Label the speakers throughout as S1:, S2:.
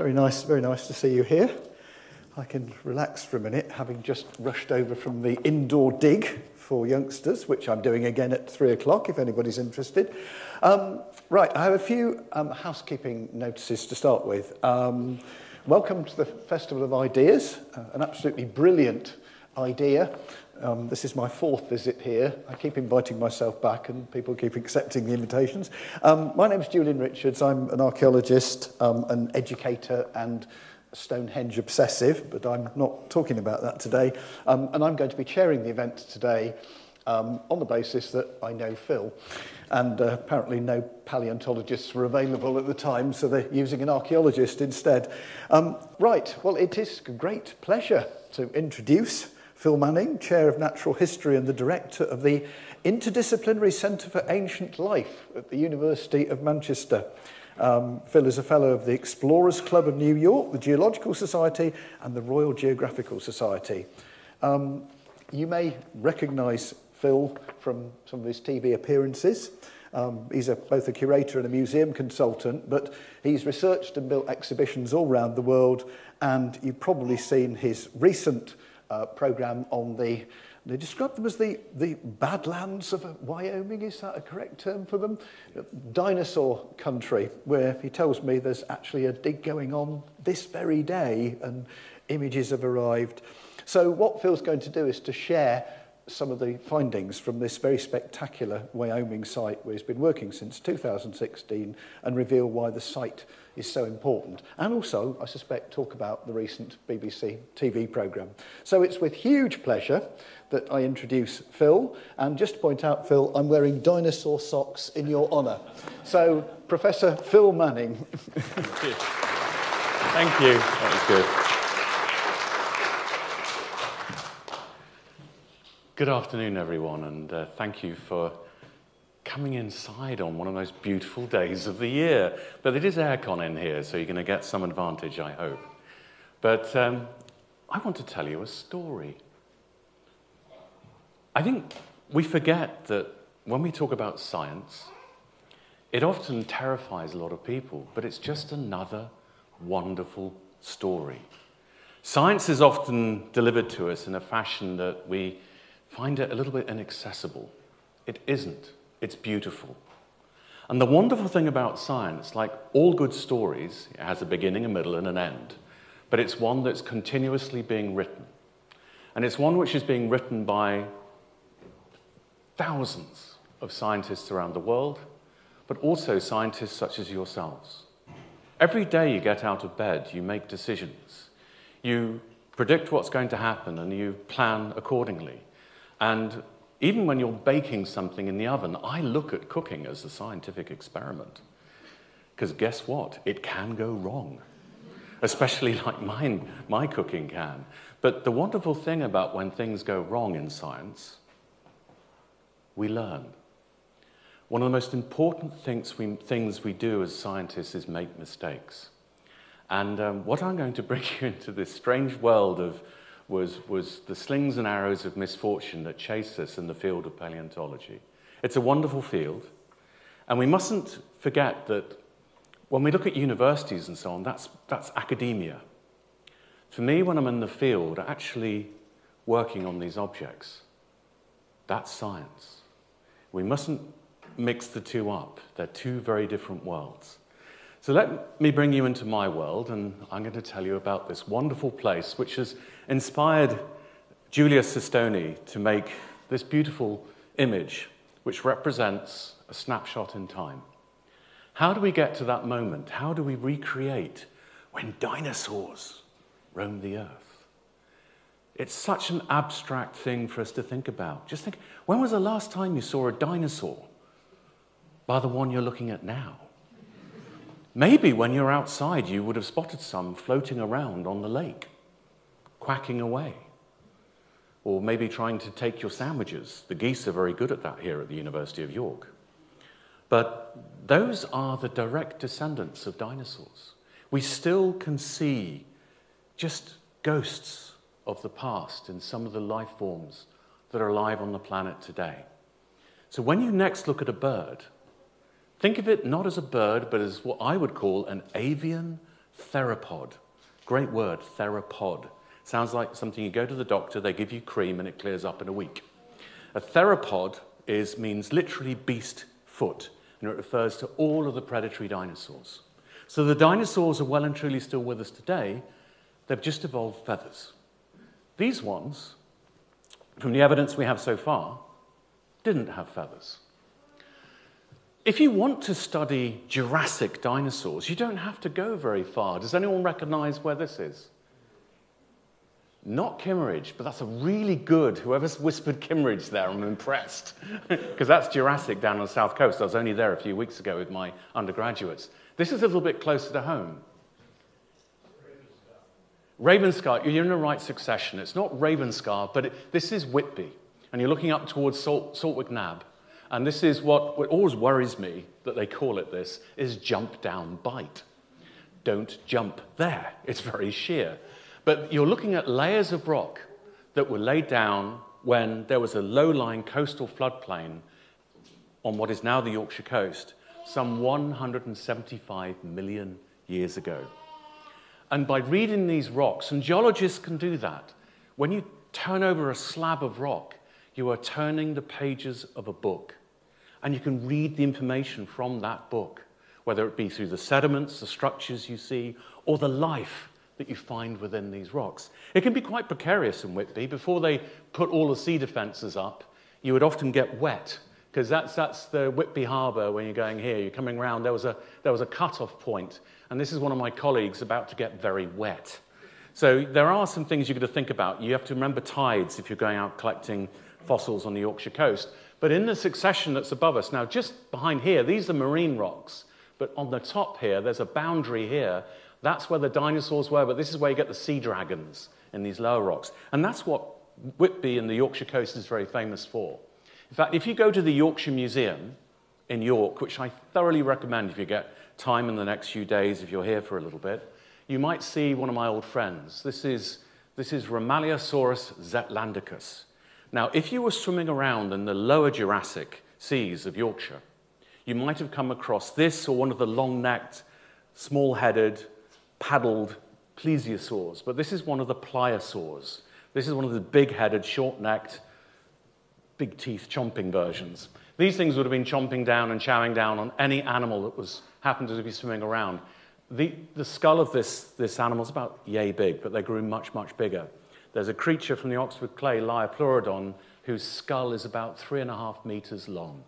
S1: Very nice, very nice to see you here. I can relax for a minute, having just rushed over from the indoor dig for youngsters, which I'm doing again at three o'clock, if anybody's interested. Um, right, I have a few um, housekeeping notices to start with. Um, welcome to the Festival of Ideas, uh, an absolutely brilliant idea Um, this is my fourth visit here. I keep inviting myself back and people keep accepting the invitations. Um, my name is Julian Richards. I'm an archaeologist, um, an educator and Stonehenge obsessive, but I'm not talking about that today. Um, and I'm going to be chairing the event today um, on the basis that I know Phil. And uh, apparently no paleontologists were available at the time, so they're using an archaeologist instead. Um, right, well, it is a great pleasure to introduce Phil Manning, Chair of Natural History and the Director of the Interdisciplinary Centre for Ancient Life at the University of Manchester. Um, Phil is a fellow of the Explorers Club of New York, the Geological Society, and the Royal Geographical Society. Um, you may recognise Phil from some of his TV appearances. Um, he's a, both a curator and a museum consultant, but he's researched and built exhibitions all around the world, and you've probably seen his recent uh, program on the, they described them as the, the badlands of uh, Wyoming, is that a correct term for them? Dinosaur country, where he tells me there's actually a dig going on this very day and images have arrived. So what Phil's going to do is to share some of the findings from this very spectacular Wyoming site where he's been working since 2016 and reveal why the site is so important. And also, I suspect, talk about the recent BBC TV programme. So it's with huge pleasure that I introduce Phil. And just to point out, Phil, I'm wearing dinosaur socks in your honour. So, Professor Phil Manning.
S2: Thank you. Thank you. That was good. Good afternoon, everyone, and uh, thank you for coming inside on one of the most beautiful days of the year. But it is aircon in here, so you're going to get some advantage, I hope. But um, I want to tell you a story. I think we forget that when we talk about science, it often terrifies a lot of people, but it's just another wonderful story. Science is often delivered to us in a fashion that we find it a little bit inaccessible. It isn't. It's beautiful. And the wonderful thing about science, like all good stories, it has a beginning, a middle, and an end. But it's one that's continuously being written. And it's one which is being written by thousands of scientists around the world, but also scientists such as yourselves. Every day you get out of bed, you make decisions. You predict what's going to happen and you plan accordingly. And even when you're baking something in the oven, I look at cooking as a scientific experiment. Because guess what? It can go wrong, especially like mine, my cooking can. But the wonderful thing about when things go wrong in science, we learn. One of the most important things we, things we do as scientists is make mistakes. And um, what I'm going to bring you into this strange world of was, was the slings and arrows of misfortune that chase us in the field of paleontology. It's a wonderful field, and we mustn't forget that when we look at universities and so on, that's, that's academia. For me, when I'm in the field, actually working on these objects, that's science. We mustn't mix the two up. They're two very different worlds. So let me bring you into my world, and I'm going to tell you about this wonderful place which has inspired Julius Csotonyi to make this beautiful image which represents a snapshot in time. How do we get to that moment? How do we recreate when dinosaurs roamed the earth? It's such an abstract thing for us to think about. Just think when was the last time you saw a dinosaur? By the one you're looking at now. Maybe when you're outside, you would have spotted some floating around on the lake, quacking away. Or maybe trying to take your sandwiches. The geese are very good at that here at the University of York. But those are the direct descendants of dinosaurs. We still can see just ghosts of the past in some of the life forms that are alive on the planet today. So when you next look at a bird, Think of it not as a bird, but as what I would call an avian theropod. Great word, theropod. Sounds like something you go to the doctor, they give you cream, and it clears up in a week. A theropod is, means literally beast foot, and it refers to all of the predatory dinosaurs. So the dinosaurs are well and truly still with us today. They've just evolved feathers. These ones, from the evidence we have so far, didn't have feathers. If you want to study Jurassic dinosaurs, you don't have to go very far. Does anyone recognize where this is? Not Kimmeridge, but that's a really good, whoever's whispered Kimmeridge there, I'm impressed. Because that's Jurassic down on the south coast. I was only there a few weeks ago with my undergraduates. This is a little bit closer to home. Ravenscar, you're in the right succession. It's not Ravenscar, but it, this is Whitby. And you're looking up towards Salt, Saltwick Nab. And this is what, what always worries me that they call it this, is jump down bite. Don't jump there. It's very sheer. But you're looking at layers of rock that were laid down when there was a low-lying coastal floodplain on what is now the Yorkshire coast some 175 million years ago. And by reading these rocks, and geologists can do that, when you turn over a slab of rock, you are turning the pages of a book. And you can read the information from that book, whether it be through the sediments, the structures you see, or the life that you find within these rocks. It can be quite precarious in Whitby. Before they put all the sea defences up, you would often get wet because that's, that's the Whitby Harbour when you're going here. You're coming round, there was, a, there was a cut-off point, and this is one of my colleagues about to get very wet. So there are some things you've got to think about. You have to remember tides if you're going out collecting fossils on the Yorkshire coast. But in the succession that's above us, now just behind here, these are marine rocks. But on the top here, there's a boundary here that's where the dinosaurs were, but this is where you get the sea dragons in these lower rocks. And that's what Whitby and the Yorkshire coast is very famous for. In fact, if you go to the Yorkshire Museum in York, which I thoroughly recommend if you get time in the next few days, if you're here for a little bit, you might see one of my old friends. This is, this is Rhomaleosaurus zetlandicus. Now, if you were swimming around in the lower Jurassic seas of Yorkshire, you might have come across this or one of the long necked, small headed, paddled plesiosaurs, but this is one of the pliosaurs. This is one of the big-headed, short-necked, big-teeth chomping versions. These things would have been chomping down and chowing down on any animal that was happened to be swimming around. The, the skull of this, this animal is about yay big, but they grew much, much bigger. There's a creature from the Oxford clay, Liopleurodon, whose skull is about three and a half meters long.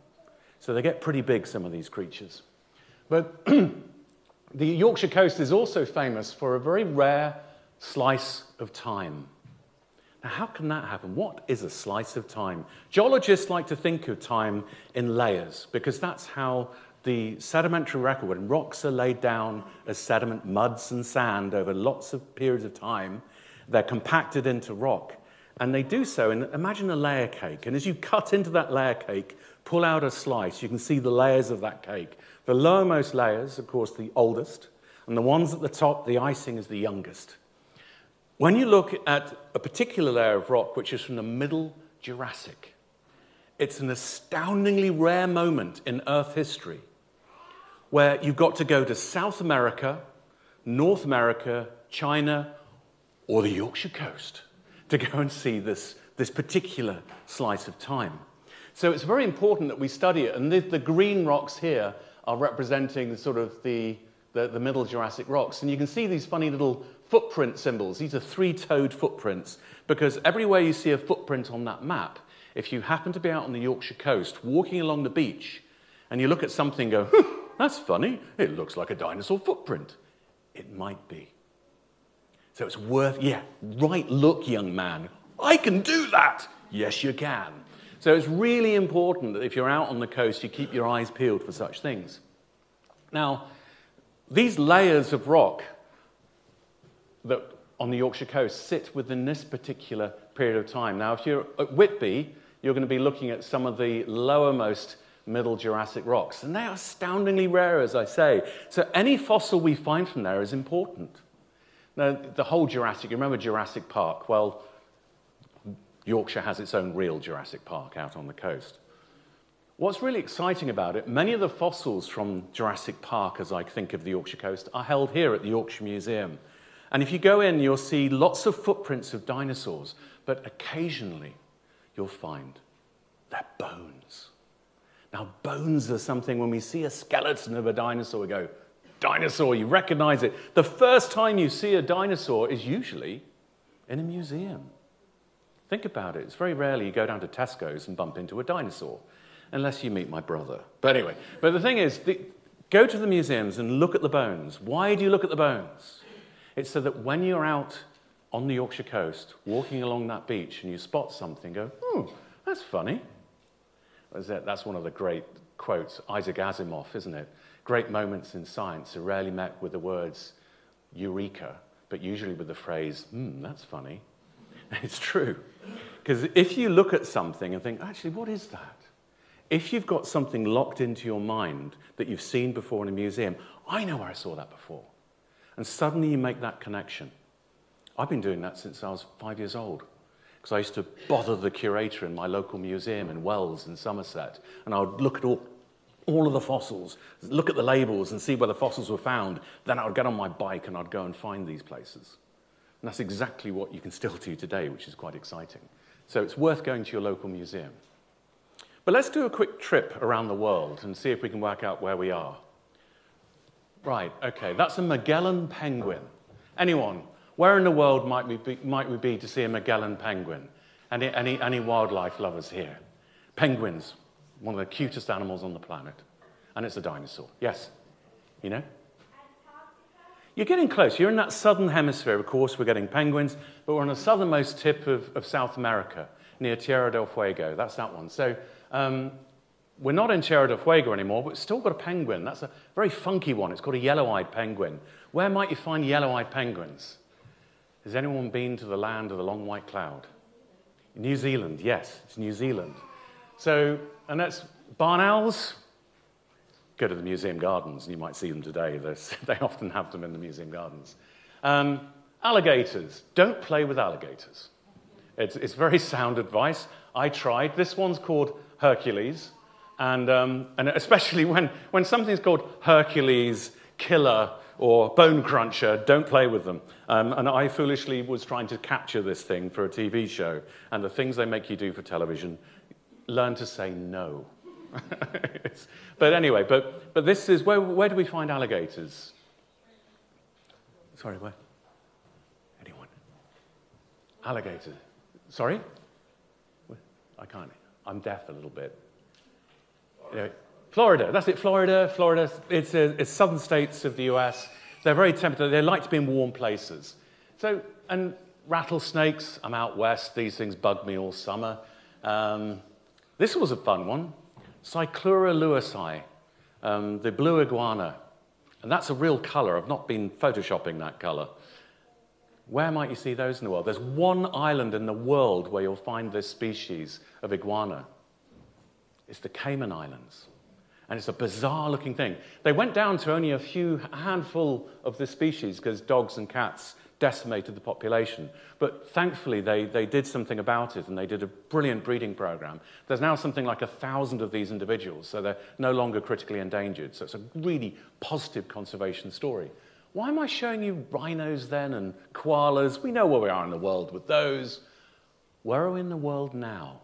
S2: So they get pretty big, some of these creatures. But The Yorkshire coast is also famous for a very rare slice of time. Now, how can that happen? What is a slice of time? Geologists like to think of time in layers because that's how the sedimentary record, when rocks are laid down as sediment, muds and sand over lots of periods of time, they're compacted into rock. And they do so, and imagine a layer cake. And as you cut into that layer cake, pull out a slice, you can see the layers of that cake. The lowermost layers, of course, the oldest, and the ones at the top, the icing is the youngest. When you look at a particular layer of rock, which is from the middle Jurassic, it's an astoundingly rare moment in Earth history where you've got to go to South America, North America, China, or the Yorkshire coast to go and see this, this particular slice of time. So it's very important that we study it. And the, the green rocks here are representing sort of the, the, the middle Jurassic rocks. And you can see these funny little footprint symbols. These are three-toed footprints because everywhere you see a footprint on that map, if you happen to be out on the Yorkshire coast, walking along the beach, and you look at something and go, that's funny, it looks like a dinosaur footprint. It might be. So it's worth, yeah, right look, young man. I can do that. Yes, you can. So it's really important that if you're out on the coast, you keep your eyes peeled for such things. Now, these layers of rock that on the Yorkshire coast sit within this particular period of time. Now, if you're at Whitby, you're going to be looking at some of the lowermost Middle Jurassic rocks, and they are astoundingly rare, as I say. So any fossil we find from there is important. Now, the whole Jurassic, you remember Jurassic Park? Well, Yorkshire has its own real Jurassic Park out on the coast. What's really exciting about it, many of the fossils from Jurassic Park, as I think of the Yorkshire coast, are held here at the Yorkshire Museum. And if you go in, you'll see lots of footprints of dinosaurs, but occasionally you'll find their bones. Now, bones are something when we see a skeleton of a dinosaur, we go, dinosaur, you recognize it. The first time you see a dinosaur is usually in a museum. Think about it. It's very rarely you go down to Tesco's and bump into a dinosaur, unless you meet my brother. But anyway, but the thing is, the, go to the museums and look at the bones. Why do you look at the bones? It's so that when you're out on the Yorkshire coast, walking along that beach, and you spot something, go, hmm, that's funny. That's one of the great quotes, Isaac Asimov, isn't it? Great moments in science are rarely met with the words eureka, but usually with the phrase, hmm, that's funny. It's true. Because if you look at something and think, actually, what is that? If you've got something locked into your mind that you've seen before in a museum, I know where I saw that before. And suddenly you make that connection. I've been doing that since I was five years old. Because I used to bother the curator in my local museum in Wells in Somerset. And I would look at all, all of the fossils, look at the labels and see where the fossils were found. Then I would get on my bike and I'd go and find these places. And that's exactly what you can still do today, which is quite exciting. So it's worth going to your local museum. But let's do a quick trip around the world and see if we can work out where we are. Right, okay, that's a Magellan penguin. Anyone, where in the world might we be, might we be to see a Magellan penguin? Any, any, any wildlife lovers here? Penguins, one of the cutest animals on the planet. And it's a dinosaur. Yes? You know? You're getting close. You're in that southern hemisphere. Of course, we're getting penguins, but we're on the southernmost tip of, of South America, near Tierra del Fuego. That's that one. So um, we're not in Tierra del Fuego anymore, but we've still got a penguin. That's a very funky one. It's called a yellow-eyed penguin. Where might you find yellow-eyed penguins? Has anyone been to the land of the long white cloud? New Zealand, yes, it's New Zealand. So, and that's barn owls, go to the museum gardens, and you might see them today. they often have them in the museum gardens. Um, alligators. Don't play with alligators. It's, it's, very sound advice. I tried. This one's called Hercules. And, um, and especially when, when something's called Hercules, Killer, or Bone Cruncher, don't play with them. Um, and I foolishly was trying to capture this thing for a TV show. And the things they make you do for television, learn to say no. but anyway, but, but this is where, where do we find alligators? Sorry, where? Anyone? Alligators. Sorry? I can't. I'm deaf a little bit. Anyway, Florida. That's it. Florida. Florida. It's, a, it's southern states of the US. They're very temperate. They like to be in warm places. So, and rattlesnakes. I'm out west. These things bug me all summer. Um, this was a fun one. Cyclura lewisii, um, the blue iguana. And that's a real color. I've not been photoshopping that color. Where might you see those in the world? There's one island in the world where you'll find this species of iguana. It's the Cayman Islands. And it's a bizarre looking thing. They went down to only a few, a handful of this species because dogs and cats decimated the population. But thankfully, they, they did something about it and they did a brilliant breeding program. There's now something like a thousand of these individuals, so they're no longer critically endangered. So it's a really positive conservation story. Why am I showing you rhinos then and koalas? We know where we are in the world with those. Where are we in the world now?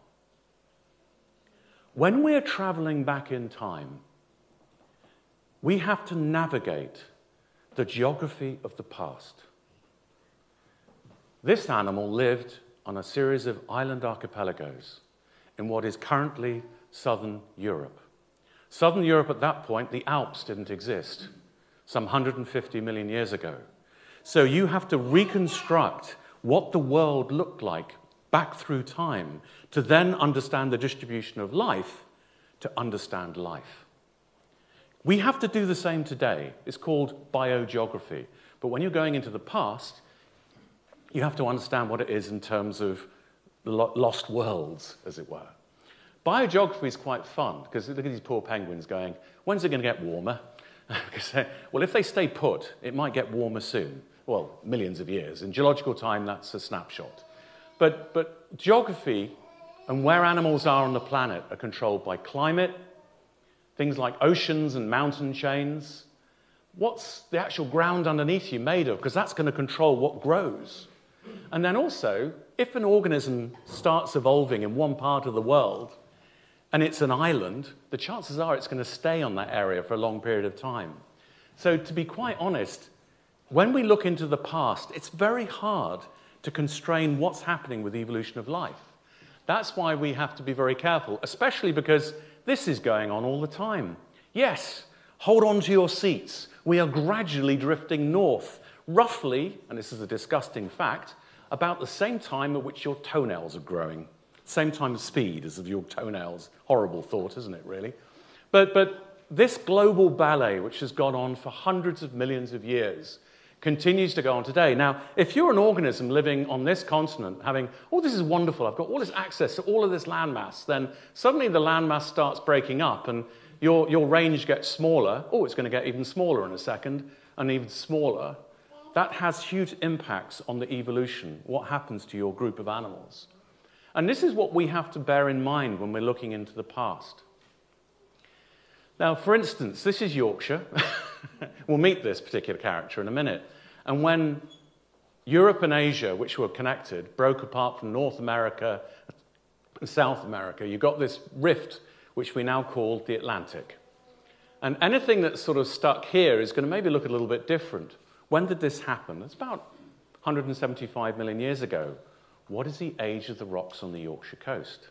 S2: When we're traveling back in time, we have to navigate the geography of the past. This animal lived on a series of island archipelagos in what is currently southern Europe. Southern Europe at that point, the Alps didn't exist, some 150 million years ago. So you have to reconstruct what the world looked like back through time to then understand the distribution of life to understand life. We have to do the same today. It's called biogeography. But when you're going into the past, you have to understand what it is in terms of lost worlds, as it were. Biogeography is quite fun because look at these poor penguins going, when's it going to get warmer? well, if they stay put, it might get warmer soon. Well, millions of years. In geological time, that's a snapshot. But, but geography and where animals are on the planet are controlled by climate, things like oceans and mountain chains. What's the actual ground underneath you made of? Because that's going to control what grows. And then also, if an organism starts evolving in one part of the world and it's an island, the chances are it's going to stay on that area for a long period of time. So, to be quite honest, when we look into the past, it's very hard to constrain what's happening with the evolution of life. That's why we have to be very careful, especially because this is going on all the time. Yes, hold on to your seats. We are gradually drifting north, roughly, and this is a disgusting fact, about the same time at which your toenails are growing. Same time speed as of your toenails. Horrible thought, isn't it, really? But, but this global ballet, which has gone on for hundreds of millions of years, continues to go on today. Now, if you're an organism living on this continent, having, oh, this is wonderful, I've got all this access to all of this landmass, then suddenly the landmass starts breaking up and your, your range gets smaller. Oh, it's going to get even smaller in a second, and even smaller. That has huge impacts on the evolution, what happens to your group of animals. And this is what we have to bear in mind when we're looking into the past. Now, for instance, this is Yorkshire. we'll meet this particular character in a minute. And when Europe and Asia, which were connected, broke apart from North America and South America, you got this rift, which we now call the Atlantic. And anything that's sort of stuck here is going to maybe look a little bit different. When did this happen? It's about 175 million years ago. What is the age of the rocks on the Yorkshire coast?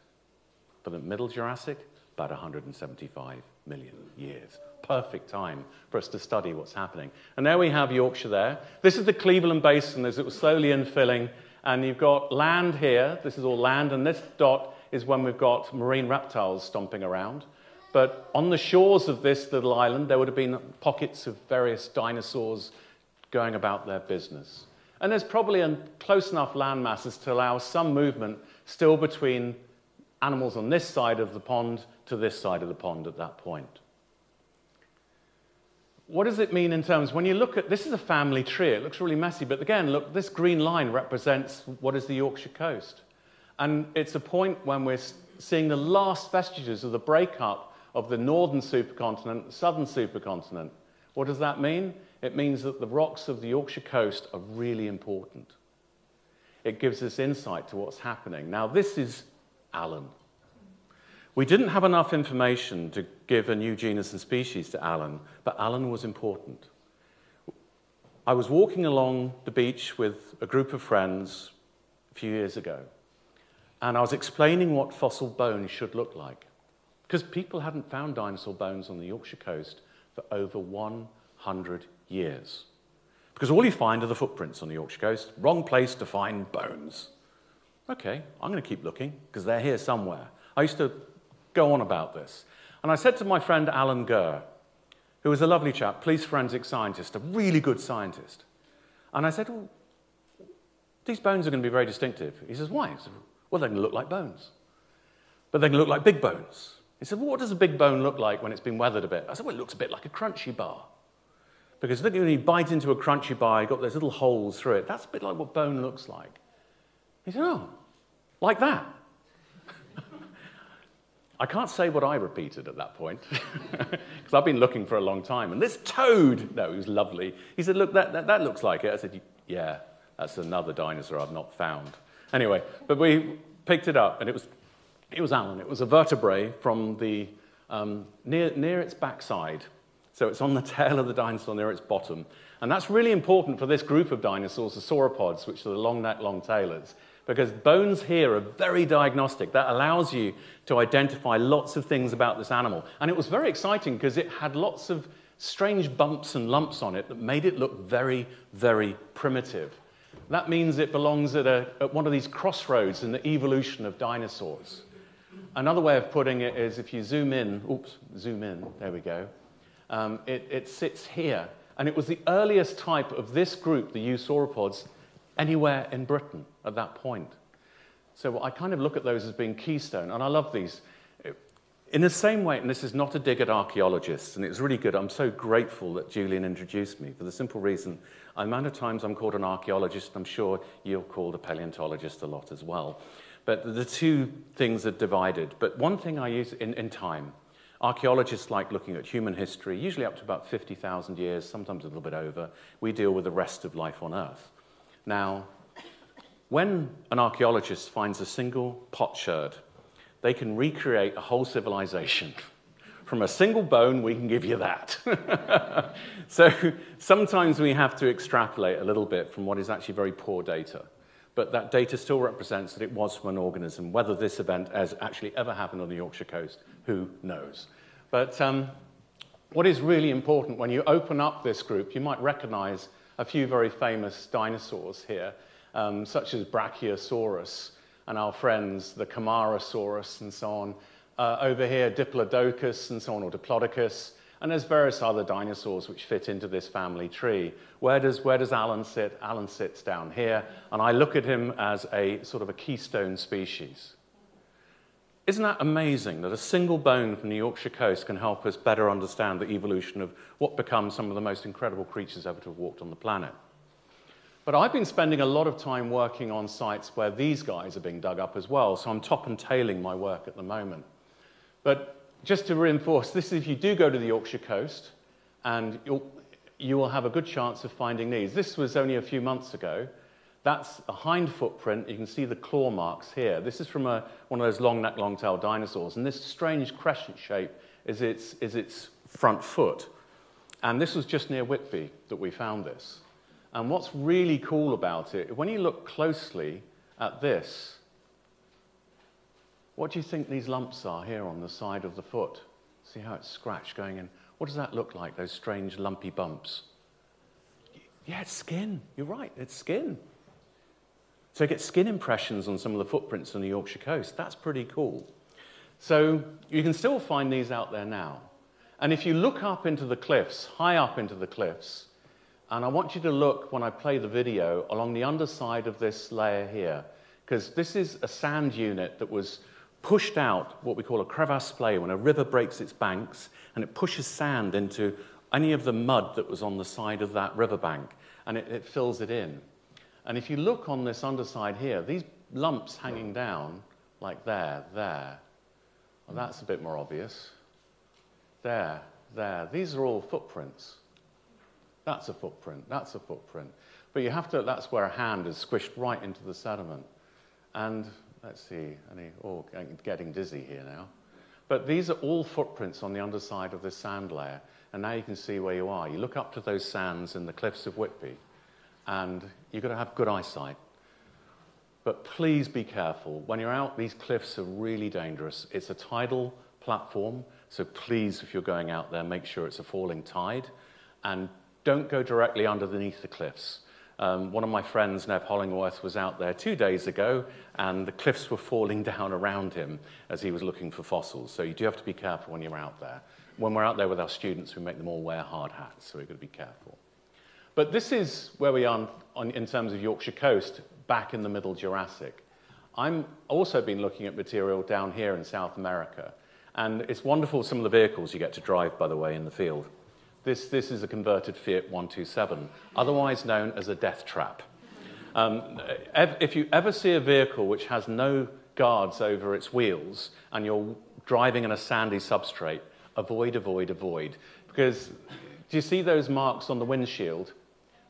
S2: For the Middle Jurassic, about 175 million years. Perfect time for us to study what's happening. And there we have Yorkshire there. This is the Cleveland Basin as it was slowly infilling. And you've got land here. This is all land. And this dot is when we've got marine reptiles stomping around. But on the shores of this little island, there would have been pockets of various dinosaurs going about their business. And there's probably a close enough land masses to allow some movement still between animals on this side of the pond to this side of the pond at that point. What does it mean in terms, when you look at, this is a family tree, it looks really messy, but again, look, this green line represents what is the Yorkshire coast. And it's a point when we're seeing the last vestiges of the breakup of the northern supercontinent, southern supercontinent. What does that mean? It means that the rocks of the Yorkshire coast are really important. It gives us insight to what's happening. Now, this is Alan. We didn't have enough information to give a new genus and species to Alan, but Alan was important. I was walking along the beach with a group of friends a few years ago, and I was explaining what fossil bones should look like. Because people hadn't found dinosaur bones on the Yorkshire coast for over 100 years. Because all you find are the footprints on the Yorkshire coast. Wrong place to find bones. Okay, I'm going to keep looking because they're here somewhere. I used to go on about this. And I said to my friend Alan Gurr, who was a lovely chap, police forensic scientist, a really good scientist. And I said, well, these bones are going to be very distinctive. He says, why? Said, well, they're going to look like bones. But going to look like big bones. He said, well, what does a big bone look like when it's been weathered a bit? I said, well, it looks a bit like a crunchy bar. Because look, when you bite into a crunchy bar, you've got those little holes through it. That's a bit like what bone looks like. He said, oh, like that. I can't say what I repeated at that point, because I've been looking for a long time. And this toad, no, he was lovely. He said, look, that, that, that looks like it. I said, yeah, that's another dinosaur I've not found. Anyway, but we picked it up, and it was, it was Alan. It was a vertebrae from the, um, near, near its backside. So it's on the tail of the dinosaur near its bottom. And that's really important for this group of dinosaurs, the sauropods, which are the long neck, long tailers, because bones here are very diagnostic. That allows you to identify lots of things about this animal. And it was very exciting because it had lots of strange bumps and lumps on it that made it look very, very primitive. That means it belongs at, a, at one of these crossroads in the evolution of dinosaurs. Another way of putting it is if you zoom in, oops, zoom in, there we go, um, it, it sits here. And it was the earliest type of this group, the Eusauropods, anywhere in Britain at that point. So I kind of look at those as being keystone, and I love these. In the same way, and this is not a dig at archaeologists, and it's really good. I'm so grateful that Julian introduced me for the simple reason the amount of times I'm called an archaeologist, I'm sure you're called a paleontologist a lot as well. But the two things are divided. But one thing I use in, in time, archaeologists like looking at human history, usually up to about 50,000 years, sometimes a little bit over. We deal with the rest of life on Earth. Now, when an archaeologist finds a single potsherd, they can recreate a whole civilization. From a single bone, we can give you that. so sometimes we have to extrapolate a little bit from what is actually very poor data. But that data still represents that it was from an organism. Whether this event has actually ever happened on the Yorkshire coast, who knows? But um, what is really important when you open up this group, you might recognize a few very famous dinosaurs here, um, such as Brachiosaurus and our friends, the Camarasaurus and so on. Uh, over here, Diplodocus and so on, or Diplodocus. And there's various other dinosaurs which fit into this family tree. Where does, where does Alan sit? Alan sits down here, and I look at him as a sort of a keystone species. Isn't that amazing that a single bone from the Yorkshire coast can help us better understand the evolution of what becomes some of the most incredible creatures ever to have walked on the planet? But I've been spending a lot of time working on sites where these guys are being dug up as well, so I'm top and tailing my work at the moment. But just to reinforce, this if you do go to the Yorkshire coast, and you will have a good chance of finding these. This was only a few months ago. That's a hind footprint. You can see the claw marks here. This is from a, one of those long neck, long tail dinosaurs. And this strange crescent shape is its, is its front foot. And this was just near Whitby that we found this. And what's really cool about it, when you look closely at this, what do you think these lumps are here on the side of the foot? See how it's scratched going in? What does that look like, those strange lumpy bumps? Yeah, it's skin. You're right, it's skin. So get skin impressions on some of the footprints on the Yorkshire coast. That's pretty cool. So you can still find these out there now. And if you look up into the cliffs, high up into the cliffs, and I want you to look when I play the video along the underside of this layer here, because this is a sand unit that was pushed out what we call a crevasse splay when a river breaks its banks and it pushes sand into any of the mud that was on the side of that riverbank and it, it fills it in. And if you look on this underside here, these lumps hanging down, like there, there, well, that's a bit more obvious. There, there. These are all footprints. That's a footprint, that's a footprint. But you have to, that's where a hand is squished right into the sediment. And Let's see, any, oh, getting dizzy here now. But these are all footprints on the underside of this sand layer. And now you can see where you are. You look up to those sands in the cliffs of Whitby, and you've got to have good eyesight. But please be careful. When you're out, these cliffs are really dangerous. It's a tidal platform, so please, if you're going out there, make sure it's a falling tide. And don't go directly underneath the cliffs. Um, one of my friends, Nev Hollingworth, was out there two days ago and the cliffs were falling down around him as he was looking for fossils. So you do have to be careful when you're out there. When we're out there with our students, we make them all wear hard hats, so we've got to be careful. But this is where we are on, in terms of Yorkshire coast, back in the middle Jurassic. I'm also been looking at material down here in South America. And it's wonderful some of the vehicles you get to drive, by the way, in the field. This, this is a converted Fiat 127, otherwise known as a death trap. Um, if you ever see a vehicle which has no guards over its wheels and you're driving in a sandy substrate, avoid, avoid, avoid. Because do you see those marks on the windshield?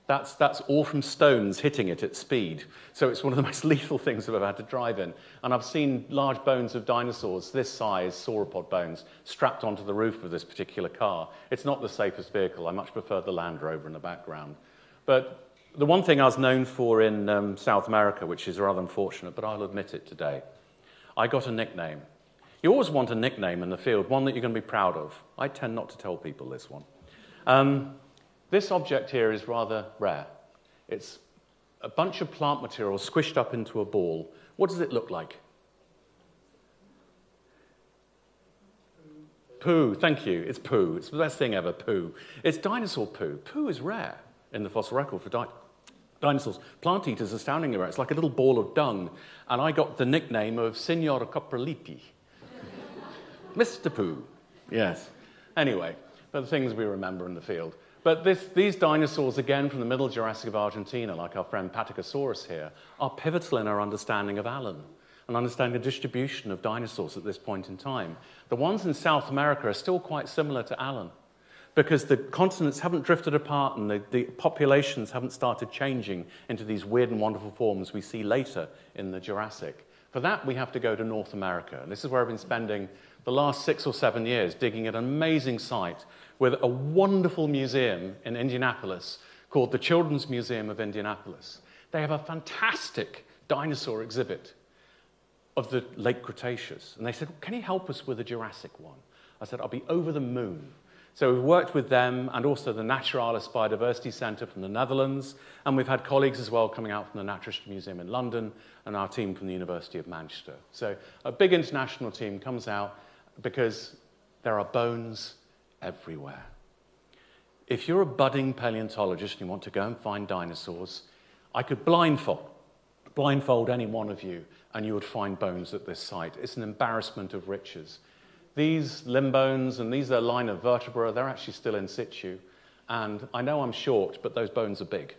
S2: That's, that's all from stones hitting it at speed. So it's one of the most lethal things I've ever had to drive in. And I've seen large bones of dinosaurs, this size, sauropod bones, strapped onto the roof of this particular car. It's not the safest vehicle. I much prefer the Land Rover in the background. But the one thing I was known for in um, South America, which is rather unfortunate, but I'll admit it today, I got a nickname. You always want a nickname in the field, one that you're going to be proud of. I tend not to tell people this one. Um, this object here is rather rare. It's a bunch of plant material squished up into a ball. What does it look like? Poo, thank you. It's poo. It's the best thing ever, poo. It's dinosaur poo. Poo is rare in the fossil record for di- dinosaurs. Plant eaters astoundingly rare. It's like a little ball of dung. And I got the nickname of Signor Coproliti. Mr. Poo. Yes. Anyway, but the things we remember in the field. But this, these dinosaurs, again from the Middle Jurassic of Argentina, like our friend Patagosaurus here, are pivotal in our understanding of Alan. and understanding the distribution of dinosaurs at this point in time. The ones in South America are still quite similar to Alan because the continents haven't drifted apart and the, the, populations haven't started changing into these weird and wonderful forms we see later in the Jurassic. For that, we have to go to North America. And this is where I've been spending the last six or seven years digging at an amazing site with a wonderful museum in Indianapolis called the Children's Museum of Indianapolis. They have a fantastic dinosaur exhibit of the late Cretaceous. And they said, Can you help us with a Jurassic one? I said, I'll be over the moon. So we've worked with them and also the Naturalis Biodiversity Centre from the Netherlands. And we've had colleagues as well coming out from the Natural History Museum in London and our team from the University of Manchester. So a big international team comes out because there are bones everywhere. If you're a budding paleontologist and you want to go and find dinosaurs, I could blindfold, blindfold any one of you and you would find bones at this site. It's an embarrassment of riches. These limb bones and these are line of vertebra, they're actually still in situ. And I know I'm short, but those bones are big.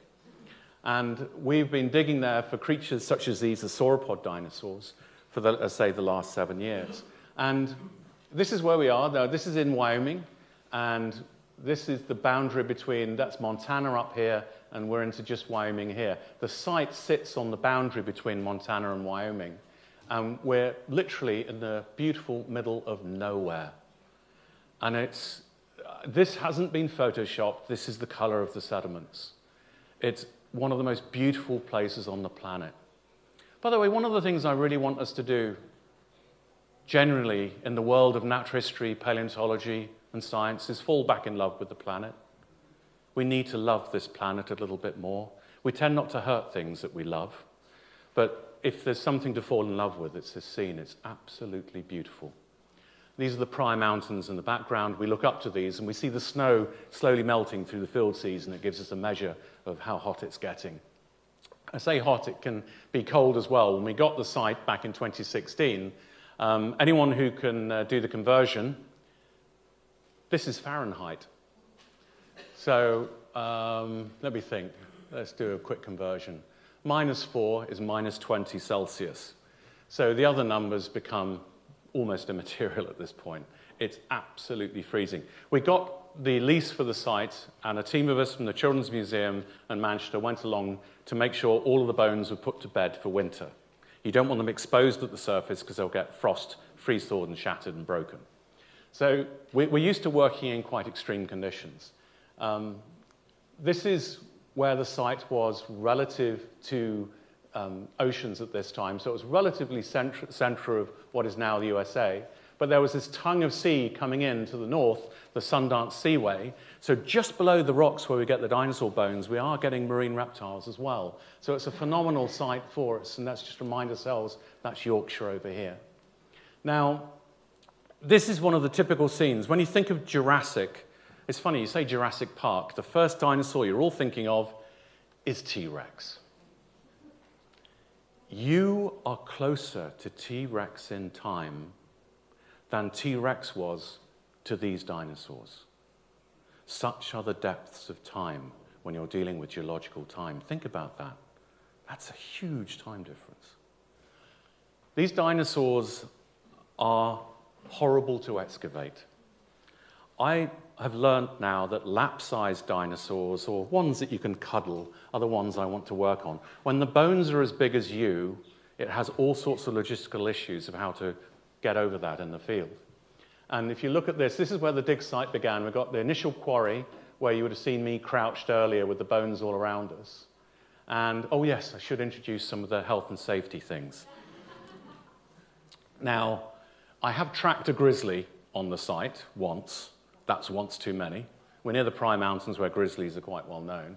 S2: And we've been digging there for creatures such as these, the sauropod dinosaurs, for, the, uh, say, the last seven years. And this is where we are. Now, this is in Wyoming, and this is the boundary between, that's Montana up here, and we're into just Wyoming here. The site sits on the boundary between Montana and Wyoming. And we're literally in the beautiful middle of nowhere. And it's, this hasn't been photoshopped. This is the color of the sediments. It's one of the most beautiful places on the planet. By the way, one of the things I really want us to do generally in the world of natural history, paleontology, and science is fall back in love with the planet. We need to love this planet a little bit more. We tend not to hurt things that we love, but if there's something to fall in love with, it's this scene. It's absolutely beautiful. These are the Pryor mountains in the background. We look up to these and we see the snow slowly melting through the field season. It gives us a measure of how hot it's getting. I say hot, it can be cold as well. When we got the site back in 2016, um, anyone who can uh, do the conversion, this is Fahrenheit. So um, let me think. Let's do a quick conversion. Minus 4 is minus 20 Celsius. So the other numbers become almost immaterial at this point. It's absolutely freezing. We got the lease for the site, and a team of us from the Children's Museum and Manchester went along to make sure all of the bones were put to bed for winter. You don't want them exposed at the surface because they'll get frost, freeze thawed, and shattered and broken. So we're used to working in quite extreme conditions. Um, this is where the site was relative to um, oceans at this time. So it was relatively center, center of what is now the USA. But there was this tongue of sea coming in to the north, the Sundance Seaway. So just below the rocks where we get the dinosaur bones, we are getting marine reptiles as well. So it's a phenomenal site for us. And let's just remind ourselves that's Yorkshire over here. Now, this is one of the typical scenes. When you think of Jurassic, it's funny, you say Jurassic Park, the first dinosaur you're all thinking of is T Rex. You are closer to T Rex in time than T Rex was to these dinosaurs. Such are the depths of time when you're dealing with geological time. Think about that. That's a huge time difference. These dinosaurs are horrible to excavate. I have learned now that lap sized dinosaurs, or ones that you can cuddle, are the ones I want to work on. When the bones are as big as you, it has all sorts of logistical issues of how to get over that in the field. And if you look at this, this is where the dig site began. We've got the initial quarry where you would have seen me crouched earlier with the bones all around us. And, oh yes, I should introduce some of the health and safety things. now, I have tracked a grizzly on the site once. That's once too many. We're near the Pryor Mountains where grizzlies are quite well known.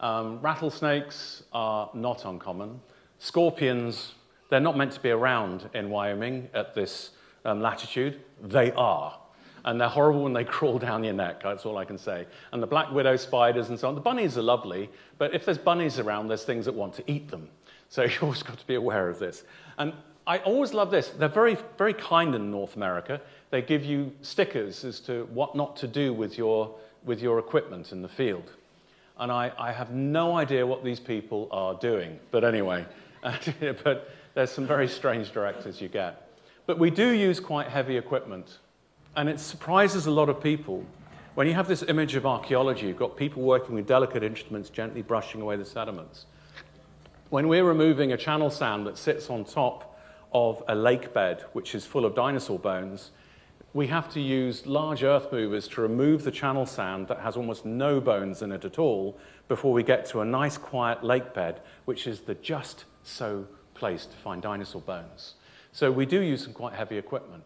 S2: Um, rattlesnakes are not uncommon. Scorpions they're not meant to be around in Wyoming at this um, latitude. They are. And they're horrible when they crawl down your neck, that's all I can say. And the black widow spiders and so on. The bunnies are lovely, but if there's bunnies around, there's things that want to eat them. So you've always got to be aware of this. And I always love this. They're very, very kind in North America. They give you stickers as to what not to do with your, with your equipment in the field. And I, I have no idea what these people are doing. But anyway, but there's some very strange directors you get. But we do use quite heavy equipment. And it surprises a lot of people. When you have this image of archaeology, you've got people working with delicate instruments gently brushing away the sediments. When we're removing a channel sand that sits on top of a lake bed, which is full of dinosaur bones, we have to use large earth movers to remove the channel sand that has almost no bones in it at all before we get to a nice quiet lake bed, which is the just so place to find dinosaur bones. So we do use some quite heavy equipment.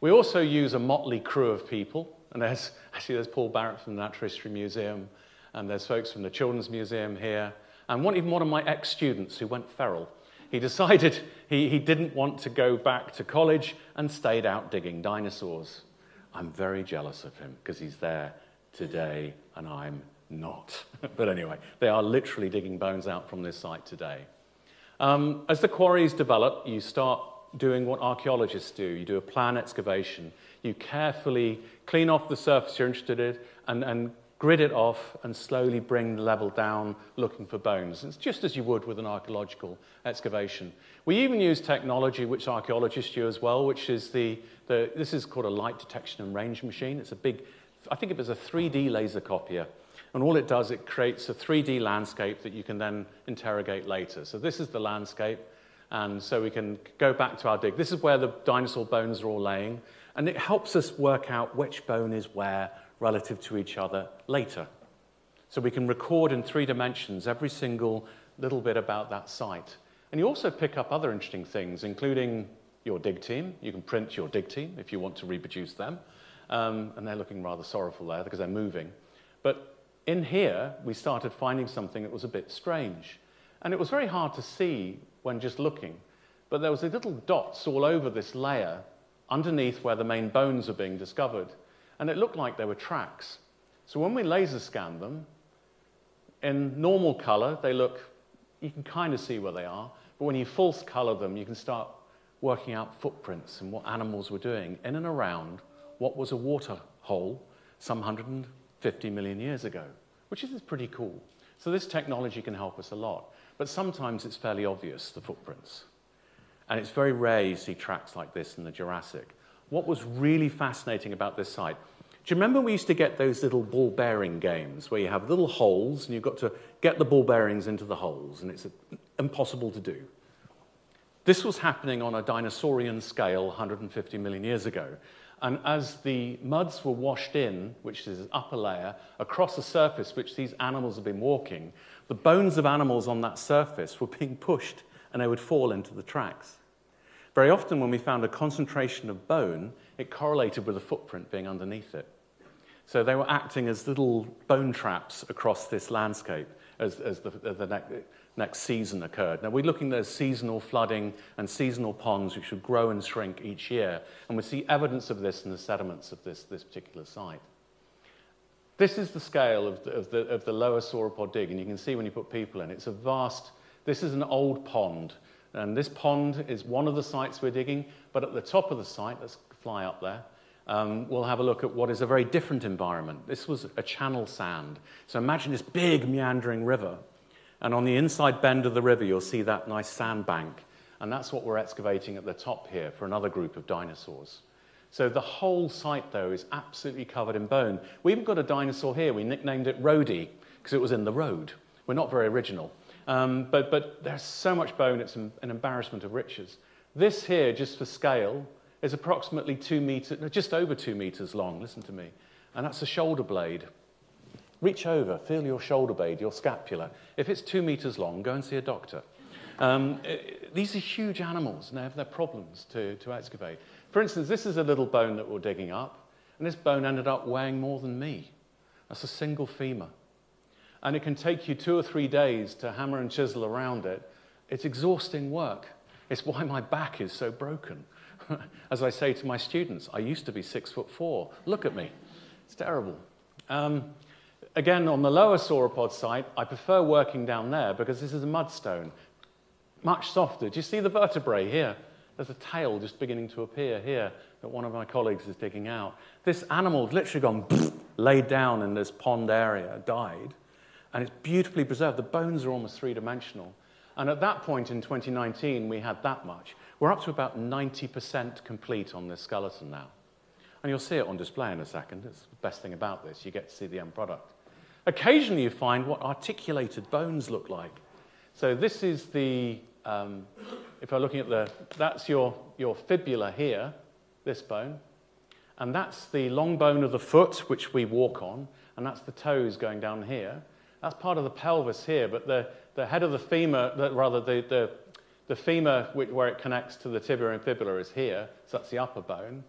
S2: We also use a motley crew of people, and there's actually there's Paul Barrett from the Natural History Museum, and there's folks from the Children's Museum here, and one, even one of my ex-students who went feral. He decided he, he didn't want to go back to college and stayed out digging dinosaurs. I'm very jealous of him because he's there today and I'm not. but anyway, they are literally digging bones out from this site today. Um, as the quarries develop, you start doing what archaeologists do. You do a plan excavation. You carefully clean off the surface you're interested in and, and grid it off and slowly bring the level down looking for bones. It's just as you would with an archaeological excavation. We even use technology which archaeologists use as well, which is the, the this is called a light detection and range machine. It's a big, I think it was a 3D laser copier. And all it does, it creates a 3D landscape that you can then interrogate later. So this is the landscape. And so we can go back to our dig. This is where the dinosaur bones are all laying. And it helps us work out which bone is where relative to each other later. So we can record in three dimensions every single little bit about that site. And you also pick up other interesting things, including your dig team. You can print your dig team if you want to reproduce them. Um, and they're looking rather sorrowful there because they're moving. But in here, we started finding something that was a bit strange. And it was very hard to see when just looking. But there was little dots all over this layer underneath where the main bones are being discovered. And it looked like they were tracks. So when we laser scan them, in normal color, they look, you can kind of see where they are. But when you false color them, you can start working out footprints and what animals were doing in and around what was a water hole some 150 million years ago which is pretty cool. So this technology can help us a lot. But sometimes it's fairly obvious, the footprints. And it's very rare you see tracks like this in the Jurassic. What was really fascinating about this site, you remember we used to get those little ball bearing games where you have little holes and you've got to get the ball bearings into the holes and it's impossible to do? This was happening on a dinosaurian scale 150 million years ago. And as the muds were washed in, which is an upper layer, across the surface which these animals have been walking, the bones of animals on that surface were being pushed and they would fall into the tracks. Very often, when we found a concentration of bone, it correlated with a footprint being underneath it. So they were acting as little bone traps across this landscape as, as the, the, next season occurred. Now, we're looking at seasonal flooding and seasonal ponds which would grow and shrink each year, and we see evidence of this in the sediments of this, this particular site. This is the scale of the, of, the, of the lower sauropod dig, and you can see when you put people in, it's a vast, this is an old pond, and this pond is one of the sites we're digging, but at the top of the site, let's fly up there, um, we'll have a look at what is a very different environment. This was a channel sand. So imagine this big meandering river and on the inside bend of the river, you'll see that nice sandbank. And that's what we're excavating at the top here for another group of dinosaurs. So the whole site, though, is absolutely covered in bone. We even got a dinosaur here. We nicknamed it Rhodey because it was in the road. We're not very original. Um, but, but there's so much bone, it's an embarrassment of riches. This here, just for scale, is approximately two meters, just over two meters long. Listen to me. And that's a shoulder blade. Reach over, feel your shoulder blade, your scapula. If it's two meters long, go and see a doctor. Um, eh, these are huge animals and they have their problems to, to excavate. For instance, this is a little bone that we're digging up, and this bone ended up weighing more than me. That's a single femur. And it can take you two or three days to hammer and chisel around it. It's exhausting work. It's why my back is so broken. As I say to my students, I used to be six foot four. Look at me. It's terrible. Um, again, on the lower sauropod site, I prefer working down there because this is a mudstone. Much softer. Do you see the vertebrae here? There's a tail just beginning to appear here that one of my colleagues is digging out. This animal's literally gone, laid down in this pond area, died, and it's beautifully preserved. The bones are almost three dimensional. And at that point in 2019, we had that much. We're up to about 90% complete on this skeleton now. And you'll see it on display in a second. It's the best thing about this. You get to see the end product. Occasionally, you find what articulated bones look like. So this is the, um, if I'm looking at the, that's your, your fibula here, this bone. And that's the long bone of the foot, which we walk on. And that's the toes going down here. That's part of the pelvis here, but the, the head of the femur, the, rather the, the, the femur where it connects to the tibia and fibula is here, so that's the upper bone.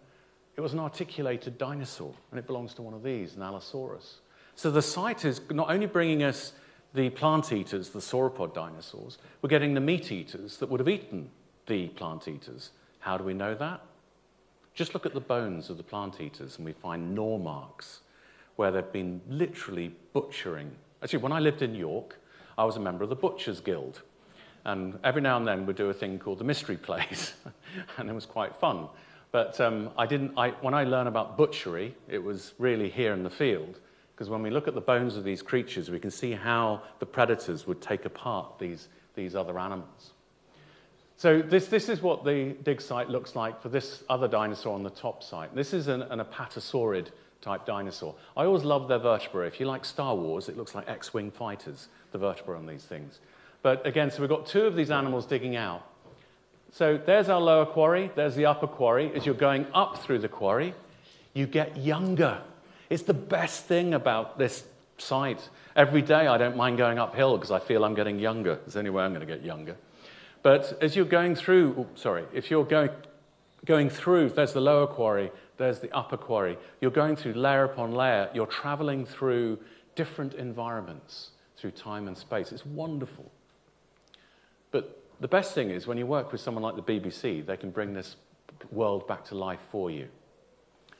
S2: It was an articulated dinosaur, and it belongs to one of these, an Allosaurus. So the site is not only bringing us the plant eaters, the sauropod dinosaurs, we're getting the meat eaters that would have eaten the plant eaters. How do we know that? Just look at the bones of the plant eaters, and we find gnaw marks where they've been literally butchering. Actually, when I lived in York, I was a member of the Butchers Guild. And every now and then we'd do a thing called the mystery plays, and it was quite fun. But um, I didn't, I, when I learned about butchery, it was really here in the field, because when we look at the bones of these creatures, we can see how the predators would take apart these, these other animals. So this, this is what the dig site looks like for this other dinosaur on the top site. This is an, an apatosaurid type dinosaur. I always love their vertebrae. If you like Star Wars, it looks like X-wing fighters, the vertebrae on these things. But again, so we've got two of these animals digging out. So there's our lower quarry, there's the upper quarry. As you're going up through the quarry, you get younger. It's the best thing about this site. Every day I don't mind going uphill because I feel I'm getting younger. There's the only way I'm going to get younger. But as you're going through, oh, sorry, if you're going, going through, there's the lower quarry, there's the upper quarry. You're going through layer upon layer. You're traveling through different environments through time and space. It's wonderful. But the best thing is when you work with someone like the BBC, they can bring this world back to life for you.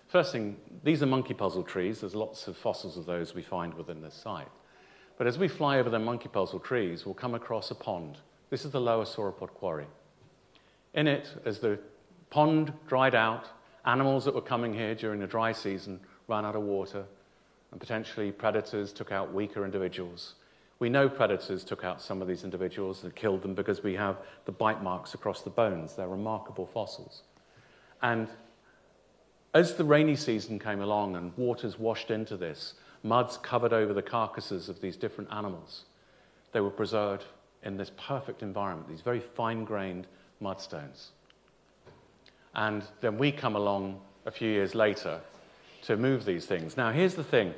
S2: First thing, these are monkey puzzle trees. There's lots of fossils of those we find within this site. But as we fly over the monkey puzzle trees, we'll come across a pond. This is the lower sauropod quarry. In it, as the pond dried out, Animals that were coming here during the dry season ran out of water, and potentially predators took out weaker individuals. We know predators took out some of these individuals and killed them because we have the bite marks across the bones. They're remarkable fossils. And as the rainy season came along and waters washed into this, muds covered over the carcasses of these different animals, they were preserved in this perfect environment, these very fine grained mudstones. And then we come along a few years later to move these things. Now, here's the thing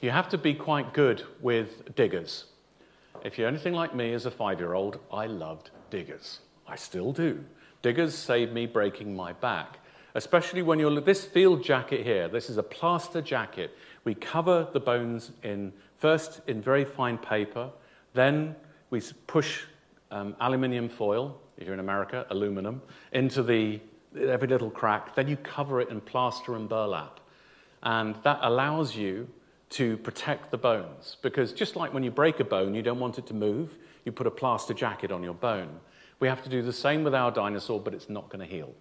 S2: you have to be quite good with diggers. If you're anything like me as a five year old, I loved diggers. I still do. Diggers saved me breaking my back, especially when you're this field jacket here. This is a plaster jacket. We cover the bones in first in very fine paper, then we push um, aluminium foil, if you're in America, aluminum, into the every little crack, then you cover it in plaster and burlap. And that allows you to protect the bones. Because just like when you break a bone, you don't want it to move, you put a plaster jacket on your bone. We have to do the same with our dinosaur, but it's not going to heal.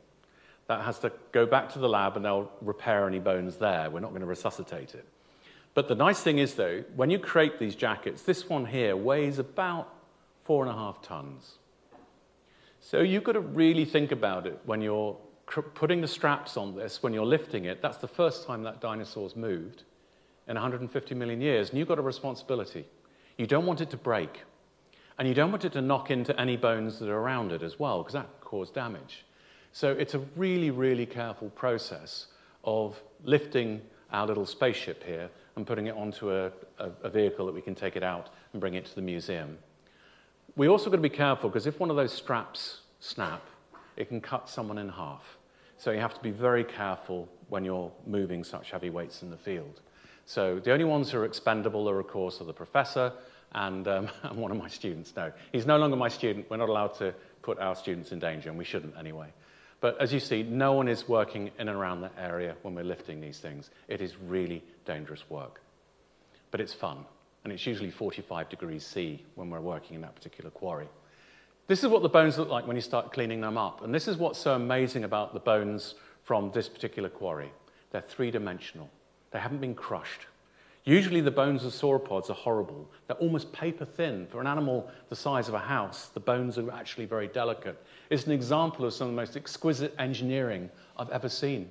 S2: That has to go back to the lab and they'll repair any bones there. We're not going to resuscitate it. But the nice thing is, though, when you create these jackets, this one here weighs about four and a half tons. So you've got to really think about it when you're putting the straps on this, when you're lifting it. That's the first time that dinosaur's moved in 150 million years, and you've got a responsibility. You don't want it to break, and you don't want it to knock into any bones that are around it as well, because that could cause damage. So it's a really, really careful process of lifting our little spaceship here and putting it onto a, a, a vehicle that we can take it out and bring it to the museum. We also got to be careful because if one of those straps snap, it can cut someone in half. So you have to be very careful when you're moving such heavy weights in the field. So the only ones who are expendable are, of course, are the professor and, um, and one of my students. No, he's no longer my student. We're not allowed to put our students in danger, and we shouldn't anyway. But as you see, no one is working in and around that area when we're lifting these things. It is really dangerous work. But it's fun and it's usually 45 degrees C when we're working in that particular quarry. This is what the bones look like when you start cleaning them up. And this is what's so amazing about the bones from this particular quarry. They're three dimensional, they haven't been crushed. Usually, the bones of sauropods are horrible. They're almost paper thin. For an animal the size of a house, the bones are actually very delicate. It's an example of some of the most exquisite engineering I've ever seen.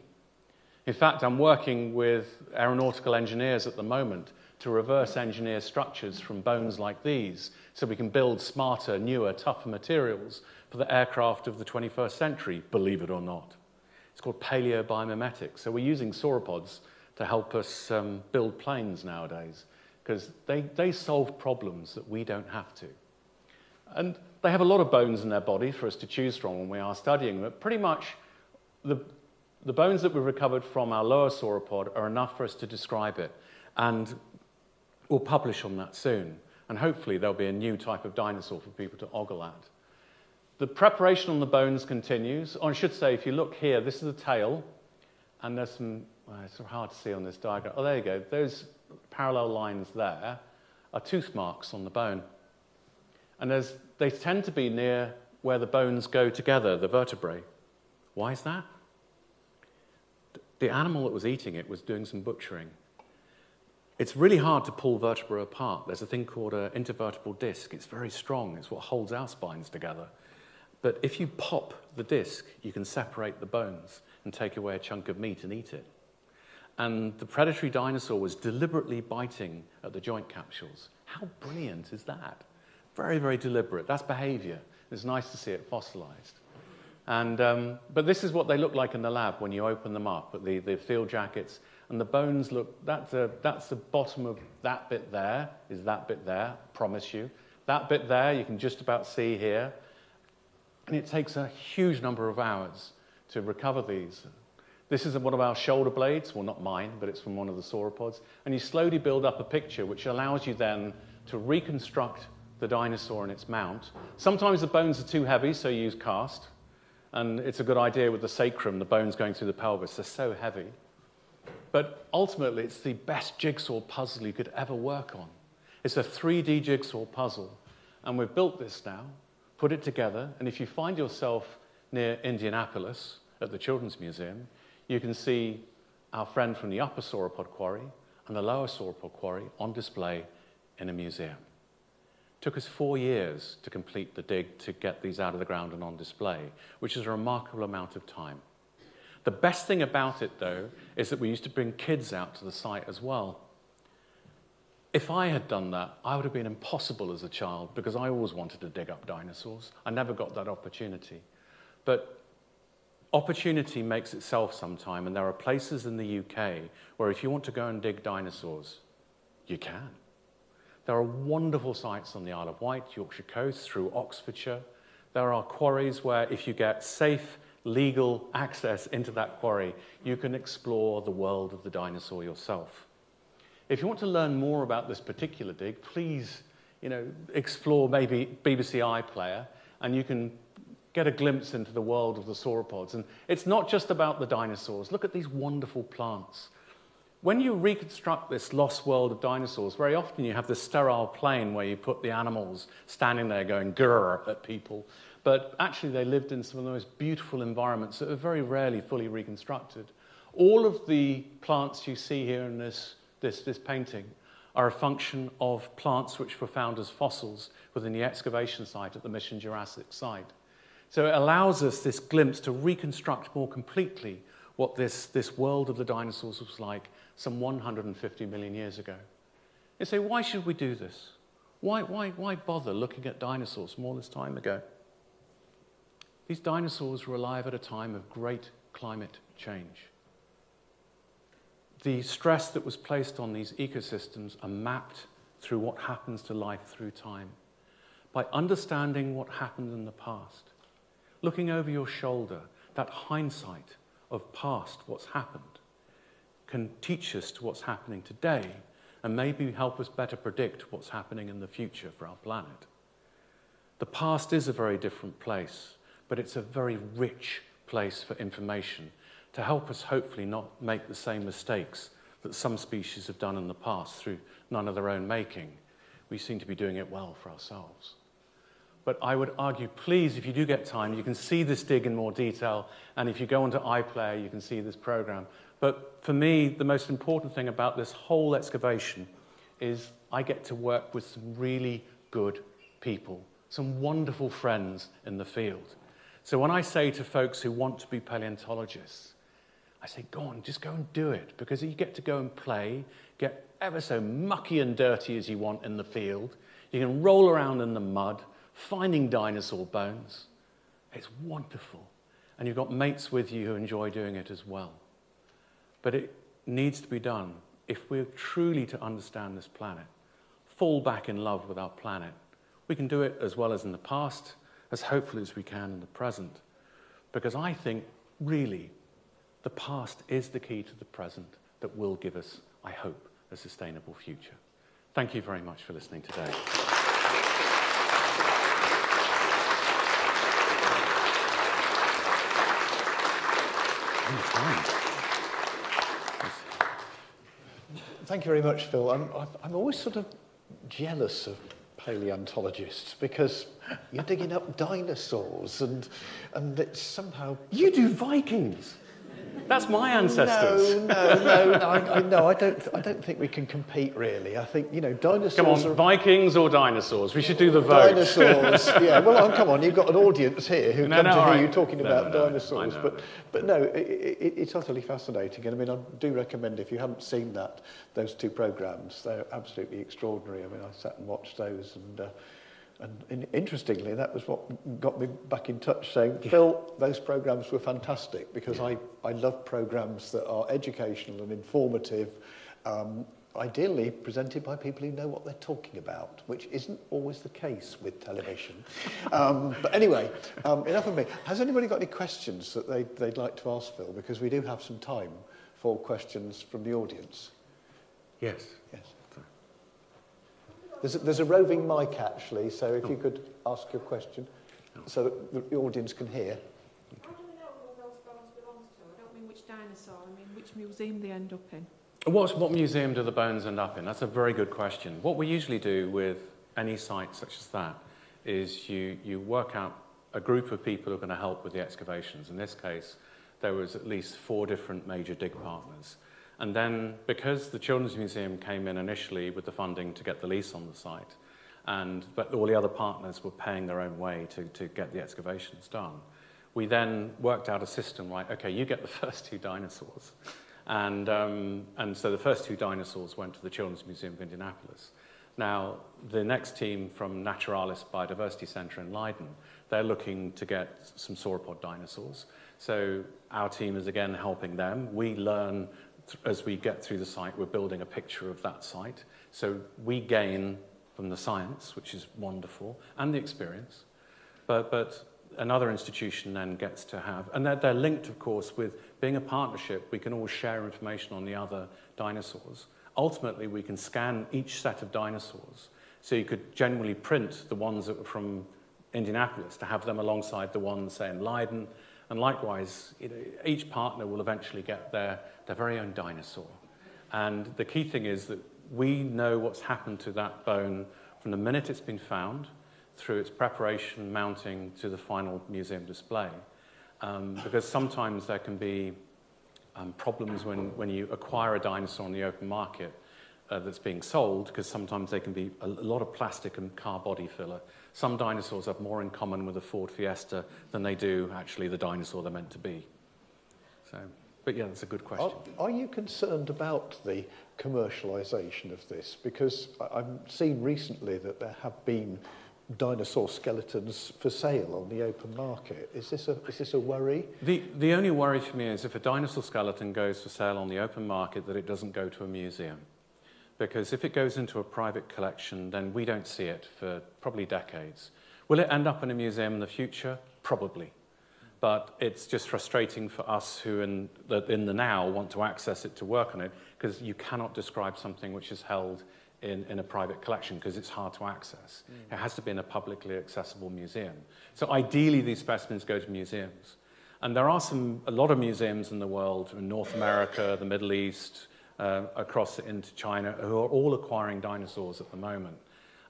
S2: In fact, I'm working with aeronautical engineers at the moment to reverse engineer structures from bones like these so we can build smarter, newer, tougher materials for the aircraft of the 21st century, believe it or not. It's called paleobiomimetics. So we're using sauropods to help us um, build planes nowadays because they, they solve problems that we don't have to. And they have a lot of bones in their body for us to choose from when we are studying them, but pretty much the, the bones that we recovered from our lower sauropod are enough for us to describe it. And we'll publish on that soon. And hopefully there'll be a new type of dinosaur for people to ogle at. The preparation on the bones continues. Or I should say, if you look here, this is the tail, and there's some, well, it's hard to see on this diagram. Oh, there you go. Those parallel lines there are tooth marks on the bone. And they tend to be near where the bones go together, the vertebrae. Why is that? The animal that was eating it was doing some butchering. It's really hard to pull vertebrae apart. There's a thing called an intervertebral disc. It's very strong. It's what holds our spines together. But if you pop the disc, you can separate the bones and take away a chunk of meat and eat it. And the predatory dinosaur was deliberately biting at the joint capsules. How brilliant is that? Very, very deliberate. That's behavior. It's nice to see it fossilized. And, um, but this is what they look like in the lab when you open them up, the, the field jackets and the bones look, that's, a, that's the bottom of that bit there, is that bit there, promise you. That bit there, you can just about see here. And it takes a huge number of hours to recover these. This is one of our shoulder blades, well, not mine, but it's from one of the sauropods. And you slowly build up a picture which allows you then to reconstruct the dinosaur and its mount. Sometimes the bones are too heavy, so you use cast. And it's a good idea with the sacrum, the bones going through the pelvis, they're so heavy. But ultimately, it's the best jigsaw puzzle you could ever work on. It's a 3D jigsaw puzzle. And we've built this now, put it together, and if you find yourself near Indianapolis at the Children's Museum, you can see our friend from the upper sauropod quarry and the lower sauropod quarry on display in a museum. It took us four years to complete the dig to get these out of the ground and on display, which is a remarkable amount of time. The best thing about it, though, is that we used to bring kids out to the site as well. If I had done that, I would have been impossible as a child because I always wanted to dig up dinosaurs. I never got that opportunity. But opportunity makes itself sometime, and there are places in the UK where if you want to go and dig dinosaurs, you can. There are wonderful sites on the Isle of Wight, Yorkshire coast, through Oxfordshire. There are quarries where if you get safe legal access into that quarry, you can explore the world of the dinosaur yourself. If you want to learn more about this particular dig, please you know, explore maybe BBC iPlayer, and you can get a glimpse into the world of the sauropods. And it's not just about the dinosaurs. Look at these wonderful plants. When you reconstruct this lost world of dinosaurs, very often you have this sterile plain where you put the animals standing there going grrr at people. But actually, they lived in some of the most beautiful environments that are very rarely fully reconstructed. All of the plants you see here in this, this, this painting are a function of plants which were found as fossils within the excavation site at the Mission Jurassic site. So it allows us this glimpse to reconstruct more completely what this, this world of the dinosaurs was like some 150 million years ago. You say, why should we do this? Why, why, why bother looking at dinosaurs from all this time ago? These dinosaurs were alive at a time of great climate change. The stress that was placed on these ecosystems are mapped through what happens to life through time. By understanding what happened in the past, looking over your shoulder, that hindsight of past, what's happened, can teach us to what's happening today and maybe help us better predict what's happening in the future for our planet. The past is a very different place but it's a very rich place for information to help us hopefully not make the same mistakes that some species have done in the past through none of their own making. We seem to be doing it well for ourselves. But I would argue, please, if you do get time, you can see this dig in more detail. And if you go onto iPlayer, you can see this program. But for me, the most important thing about this whole excavation is I get to work with some really good people, some wonderful friends in the field. So when I say to folks who want to be paleontologists, I say, go on, just go and do it, because you get to go and play, get ever so mucky and dirty as you want in the field. You can roll around in the mud, finding dinosaur bones. It's wonderful. And you've got mates with you who enjoy doing it as well. But it needs to be done if we're truly to understand this planet, fall back in love with our planet. We can do it as well as in the past, as hopefully as we can in the present. Because I think, really, the past is the key to the present that will give us, I hope, a sustainable future. Thank you very much for listening today.
S1: Thank you very much, Phil. I'm, I'm always sort of jealous of paleontologists because you're digging up dinosaurs and, and it's somehow...
S2: You do Vikings! That's my ancestors.
S1: No, no, no, no, I, no, I don't. I don't think we can compete really. I think you know dinosaurs.
S2: Come on,
S1: are,
S2: Vikings or dinosaurs? We should do the vote.
S1: Dinosaurs. yeah. Well, oh, come on. You've got an audience here who
S2: No,
S1: come
S2: no,
S1: to hear you talking about
S2: no, no,
S1: dinosaurs. But but no, it, it, it's utterly fascinating. And I mean, I do recommend if you haven't seen that those two programs, they're absolutely extraordinary. I mean, I sat and watched those and. Uh, And, interestingly, that was what got me back in touch saying. Phil, those programs were fantastic because yeah. I, I love programs that are educational and informative, um, ideally presented by people who know what they're talking about, which isn't always the case with television. um, but anyway, um, enough of me. Has anybody got any questions that they, they'd like to ask Phil? Because we do have some time for questions from the audience.
S2: Yes.
S1: There's a, there's a roving mic, actually, so if oh. you could ask your question oh. so that the audience can hear.
S3: How do we know who those bones belong to? I don't mean which dinosaur, I mean which museum they end up in.
S2: What's, what museum do the bones end up in? That's a very good question. What we usually do with any site such as that is you, you work out a group of people who are going to help with the excavations. In this case, there was at least four different major dig partners. Right. And then because the Children's Museum came in initially with the funding to get the lease on the site, and but all the other partners were paying their own way to, to get the excavations done, we then worked out a system like, okay, you get the first two dinosaurs. And, um, and so the first two dinosaurs went to the Children's Museum of Indianapolis. Now, the next team from Naturalis Biodiversity Centre in Leiden, they're looking to get some sauropod dinosaurs. So our team is again helping them. We learn as we get through the site, we're building a picture of that site. So we gain from the science, which is wonderful, and the experience. But, but another institution then gets to have, and they're, they're linked, of course, with being a partnership, we can all share information on the other dinosaurs. Ultimately, we can scan each set of dinosaurs. So you could generally print the ones that were from Indianapolis to have them alongside the ones, say, in Leiden, And likewise, you know, each partner will eventually get their, their very own dinosaur. And the key thing is that we know what's happened to that bone from the minute it's been found through its preparation, mounting to the final museum display. Um, because sometimes there can be um, problems when, when you acquire a dinosaur on the open market uh, that's being sold, because sometimes they can be a, lot of plastic and car body filler. Some dinosaurs have more in common with a Ford Fiesta than they do actually the dinosaur they're meant to be. So, but yeah, that's a good question.
S1: Are, are you concerned about the commercialisation of this? Because I've seen recently that there have been dinosaur skeletons for sale on the open market. Is this a, is this a worry?
S2: The, the only worry for me is if a dinosaur skeleton goes for sale on the open market, that it doesn't go to a museum. Because if it goes into a private collection, then we don't see it for probably decades. Will it end up in a museum in the future? Probably. But it's just frustrating for us who, in the, in the now, want to access it to work on it, because you cannot describe something which is held in, in a private collection because it's hard to access. Mm. It has to be in a publicly accessible museum. So ideally, these specimens go to museums. And there are some, a lot of museums in the world, in North America, the Middle East, uh, across into China, who are all acquiring dinosaurs at the moment.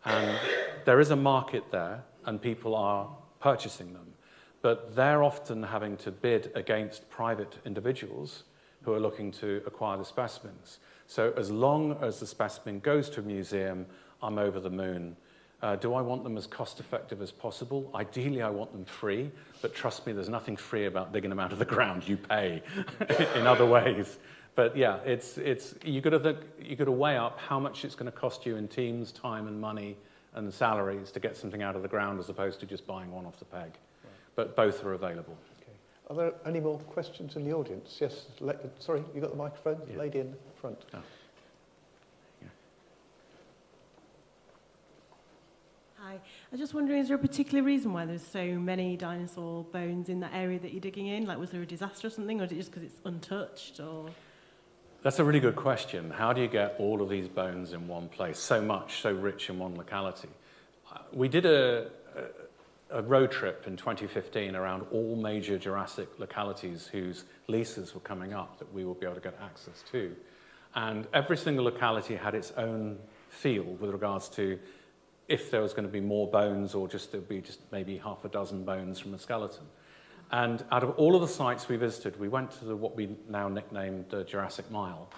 S2: And there is a market there, and people are purchasing them. But they're often having to bid against private individuals who are looking to acquire the specimens. So as long as the specimen goes to a museum, I'm over the moon. Uh, do I want them as cost effective as possible? Ideally, I want them free, but trust me, there's nothing free about digging them out of the ground. You pay in other ways. But yeah, it's, it's, you've got, to think, you've got to weigh up how much it's going to cost you in teams, time, and money and salaries to get something out of the ground as opposed to just buying one off the peg. Right. But both are available.
S1: Okay. Are there any more questions in the audience? Yes, le- sorry, you got the microphone? Yeah. Lady in front. Oh.
S4: Hi. I was just wondering, is there a particular reason why there's so many dinosaur bones in that area that you're digging in? Like, was there a disaster or something, or is it just because it's untouched, or...?
S2: That's a really good question. How do you get all of these bones in one place, so much, so rich in one locality? We did a, a, a road trip in 2015 around all major Jurassic localities whose leases were coming up that we will be able to get access to. And every single locality had its own feel with regards to if there was going to be more bones or just there would be just maybe half a dozen bones from a skeleton. And out of all of the sites we visited, we went to the, what we now nicknamed the Jurassic Mile.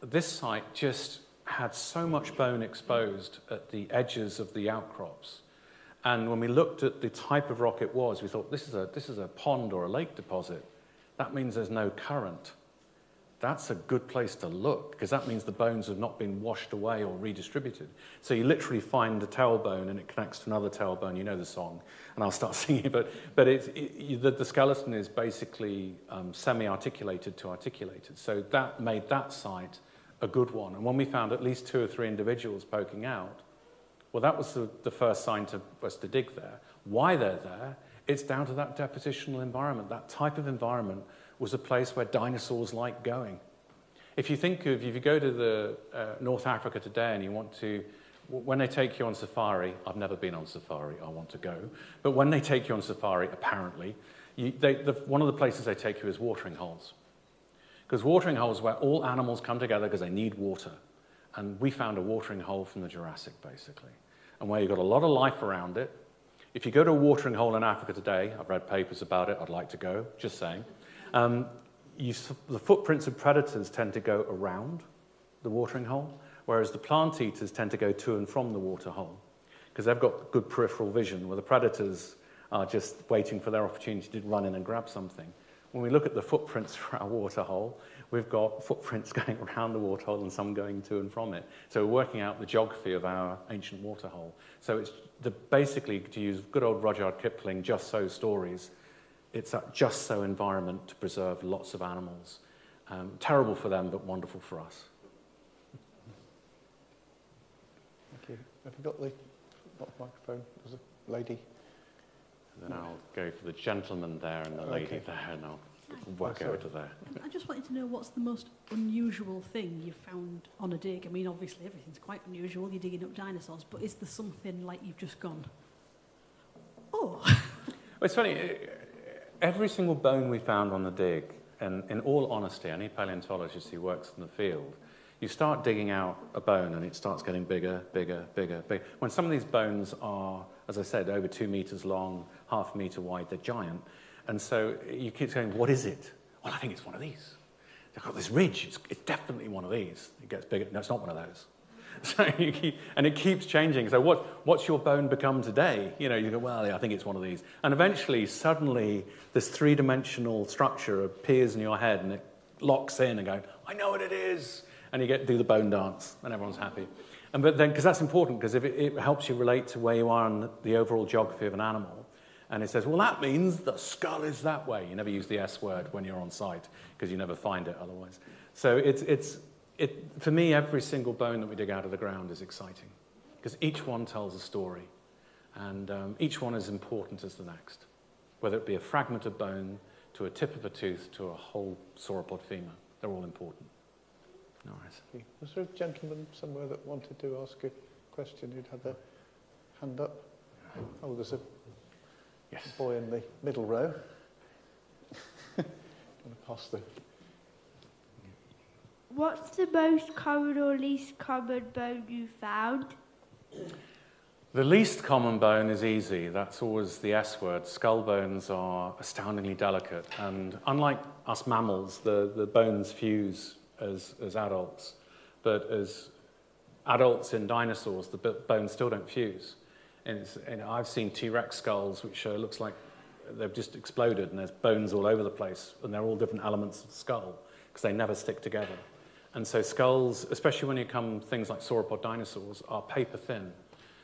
S2: This site just had so much bone exposed at the edges of the outcrops. And when we looked at the type of rock it was, we thought, this is a, this is a pond or a lake deposit. That means there's no current. That's a good place to look because that means the bones have not been washed away or redistributed. So you literally find a tailbone and it connects to another tailbone. You know the song, and I'll start singing. But but it's, it, the, the skeleton is basically um, semi-articulated to articulated. So that made that site a good one. And when we found at least two or three individuals poking out, well, that was the, the first sign to us to dig there. Why they're there? It's down to that depositional environment, that type of environment was a place where dinosaurs liked going. If you think of, if you go to the uh, North Africa today and you want to, when they take you on safari, I've never been on safari, I want to go, but when they take you on safari, apparently, you, they, the, one of the places they take you is watering holes. Because watering holes where all animals come together because they need water. And we found a watering hole from the Jurassic, basically. And where you've got a lot of life around it. If you go to a watering hole in Africa today, I've read papers about it, I'd like to go, just saying. Um, you, the footprints of predators tend to go around the watering hole, whereas the plant eaters tend to go to and from the water hole because they've got good peripheral vision where the predators are just waiting for their opportunity to run in and grab something. When we look at the footprints for our water hole, we've got footprints going around the water hole and some going to and from it. So we're working out the geography of our ancient water hole. So it's the, basically to use good old Rudyard Kipling, just so stories, it's that just so environment to preserve lots of animals. Um, terrible for them, but wonderful for us.
S1: Thank you. Have you got the microphone? There's a lady.
S2: And then I'll go for the gentleman there and the lady okay. there, and I'll work oh, over to there.
S5: I just wanted to know what's the most unusual thing you've found on a dig? I mean, obviously everything's quite unusual. You're digging up dinosaurs, but is there something like you've just gone, oh?
S2: Well, it's funny every single bone we found on the dig, and in all honesty, any paleontologist who works in the field, you start digging out a bone and it starts getting bigger, bigger, bigger, bigger. When some of these bones are, as I said, over two meters long, half a meter wide, they're giant. And so you keep saying, what is it? Well, I think it's one of these. They've got this ridge. It's, it's definitely one of these. It gets bigger. No, it's not one of those. So you keep, and it keeps changing. So what, what's your bone become today? You know, you go, well, yeah, I think it's one of these. And eventually, suddenly, this three-dimensional structure appears in your head and it locks in and go, I know what it is. And you get do the bone dance and everyone's happy. And but then, because that's important, because if it, it helps you relate to where you are in the, the overall geography of an animal, and it says, well, that means the skull is that way. You never use the S word when you're on site because you never find it otherwise. So it's, it's it, for me, every single bone that we dig out of the ground is exciting because each one tells a story and um, each one is important as the next, whether it be a fragment of bone to a tip of a tooth to a whole sauropod femur. They're all important.
S1: No worries. Was there a gentleman somewhere that wanted to ask a question who'd had their hand up? Oh, there's a yes. boy in the middle row. I'm going to pass the
S6: What's the most common or least common bone you found?
S2: The least common bone is easy. That's always the S word. Skull bones are astoundingly delicate. And unlike us mammals, the, the bones fuse as, as adults. But as adults in dinosaurs, the bones still don't fuse. And, and I've seen T Rex skulls, which uh, looks like they've just exploded and there's bones all over the place. And they're all different elements of the skull because they never stick together. And so skulls, especially when you come things like sauropod dinosaurs, are paper thin.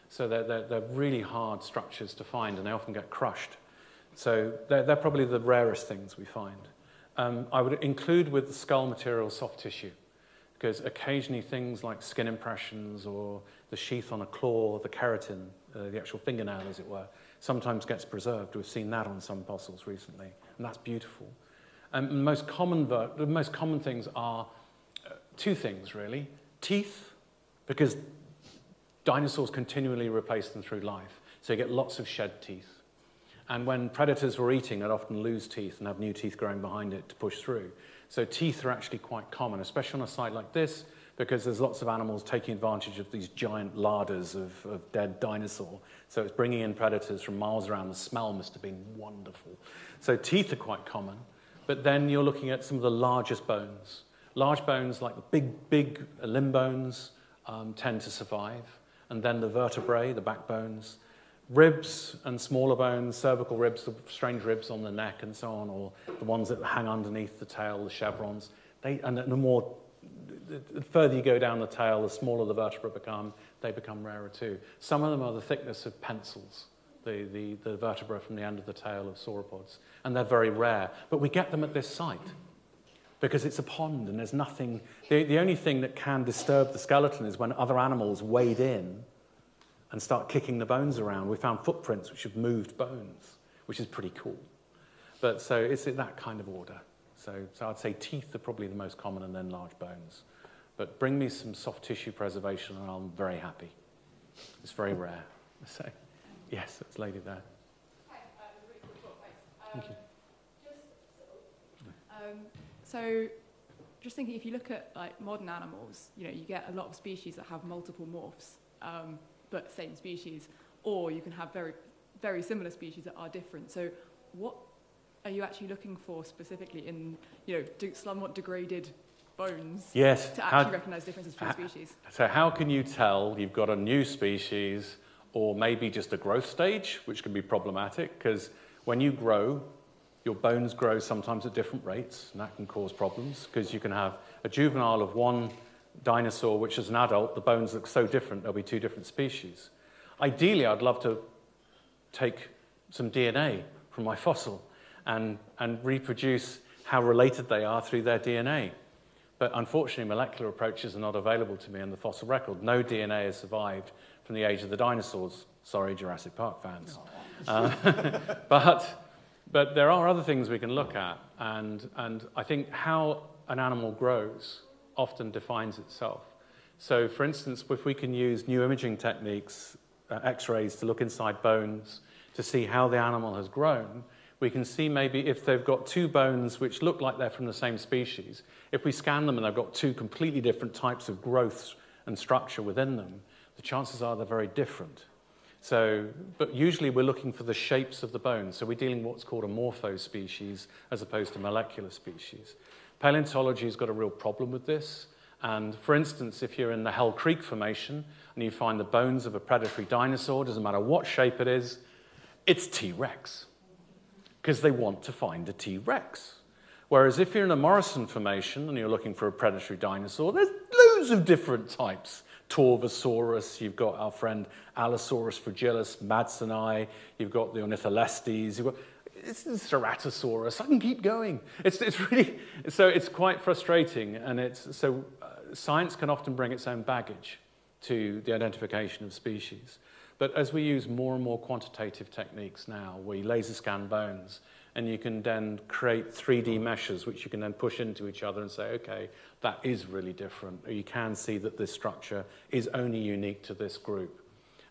S2: So they're, they're, they're really hard structures to find and they often get crushed. So they're, they're probably the rarest things we find. Um, I would include with the skull material soft tissue because occasionally things like skin impressions or the sheath on a claw, the keratin, uh, the actual fingernail as it were, sometimes gets preserved. We've seen that on some fossils recently, and that's beautiful. Um, the, most common the most common things are two things, really. Teeth, because dinosaurs continually replace them through life, so you get lots of shed teeth. And when predators were eating, they'd often lose teeth and have new teeth growing behind it to push through. So teeth are actually quite common, especially on a site like this, because there's lots of animals taking advantage of these giant larders of, of dead dinosaur. So it's bringing in predators from miles around. The smell must have been wonderful. So teeth are quite common. But then you're looking at some of the largest bones. Large bones, like the big, big limb bones, um, tend to survive. And then the vertebrae, the backbones, ribs and smaller bones, cervical ribs, the strange ribs on the neck and so on, or the ones that hang underneath the tail, the chevrons. They, and the more, the further you go down the tail, the smaller the vertebrae become, they become rarer too. Some of them are the thickness of pencils, the, the, the vertebra from the end of the tail of sauropods, and they're very rare. But we get them at this site because it's a pond and there's nothing. The, the only thing that can disturb the skeleton is when other animals wade in and start kicking the bones around. We found footprints which have moved bones, which is pretty cool. But so it's in that kind of order. So, so I'd say teeth are probably the most common and then large bones. But bring me some soft tissue preservation and I'm very happy. It's very rare. So, yes, it's lady there. Thank you.
S6: Um, so, just thinking, if you look at like modern animals, you know, you get a lot of species that have multiple morphs, um, but same species, or you can have very, very similar species that are different. So, what are you actually looking for specifically in, you know, de- somewhat degraded bones
S2: Yes.
S6: to actually recognise differences between
S2: how-
S6: species?
S2: So, how can you tell you've got a new species or maybe just a growth stage, which can be problematic? Because when you grow, your bones grow sometimes at different rates, and that can cause problems because you can have a juvenile of one dinosaur, which is an adult, the bones look so different, there'll be two different species. Ideally, I'd love to take some DNA from my fossil and, and reproduce how related they are through their DNA. But unfortunately, molecular approaches are not available to me in the fossil record. No DNA has survived from the age of the dinosaurs. Sorry, Jurassic Park fans. Uh, but, but there are other things we can look at. And, and I think how an animal grows often defines itself. So, for instance, if we can use new imaging techniques, uh, x rays, to look inside bones to see how the animal has grown, we can see maybe if they've got two bones which look like they're from the same species, if we scan them and they've got two completely different types of growths and structure within them, the chances are they're very different. So, but usually we're looking for the shapes of the bones. So we're dealing with what's called a morphospecies as opposed to molecular species. Paleontology has got a real problem with this. And for instance, if you're in the Hell Creek Formation and you find the bones of a predatory dinosaur, doesn't matter what shape it is, it's T Rex. Because they want to find a T Rex. Whereas if you're in a Morrison Formation and you're looking for a predatory dinosaur, there's loads of different types. Torvosaurus, you've got our friend Allosaurus fragilis, Madsoni, you've got the Ornitholestes, you've got it's the Ceratosaurus. I can keep going. It's, it's really so it's quite frustrating, and it's so uh, science can often bring its own baggage to the identification of species. But as we use more and more quantitative techniques now, we laser scan bones, and you can then create 3D meshes which you can then push into each other and say, okay, that is really different. Or you can see that this structure is only unique to this group.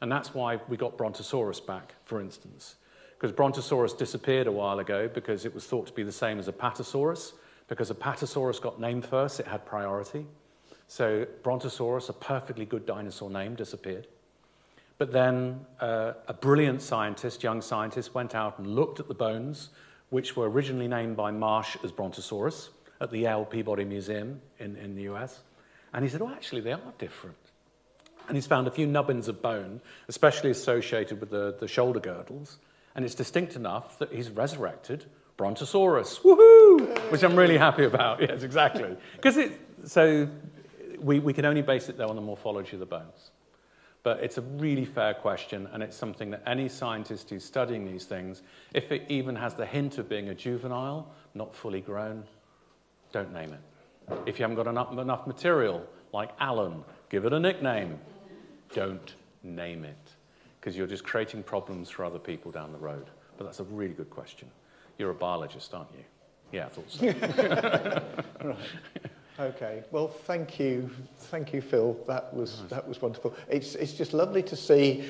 S2: And that's why we got Brontosaurus back, for instance. Because Brontosaurus disappeared a while ago because it was thought to be the same as Apatosaurus. Because Apatosaurus got named first, it had priority. So Brontosaurus, a perfectly good dinosaur name, disappeared. But then uh, a brilliant scientist, young scientist, went out and looked at the bones, which were originally named by Marsh as Brontosaurus at the Yale Peabody Museum in, in the US. And he said, oh, actually, they are different. And he's found a few nubbins of bone, especially associated with the, the shoulder girdles. And it's distinct enough that he's resurrected Brontosaurus. Woohoo! Which I'm really happy about. Yes, exactly. Because it, so we, we can only base it, though, on the morphology of the bones. But it's a really fair question, and it's something that any scientist who's studying these things, if it even has the hint of being a juvenile, not fully grown, don't name it. If you haven't got enough, enough material, like Alan, give it a nickname. Don't name it, because you're just creating problems for other people down the road. But that's a really good question. You're a biologist, aren't you? Yeah, I thought so.
S1: right. Okay. Well, thank you, thank you, Phil. That was that was wonderful. It's it's just lovely to see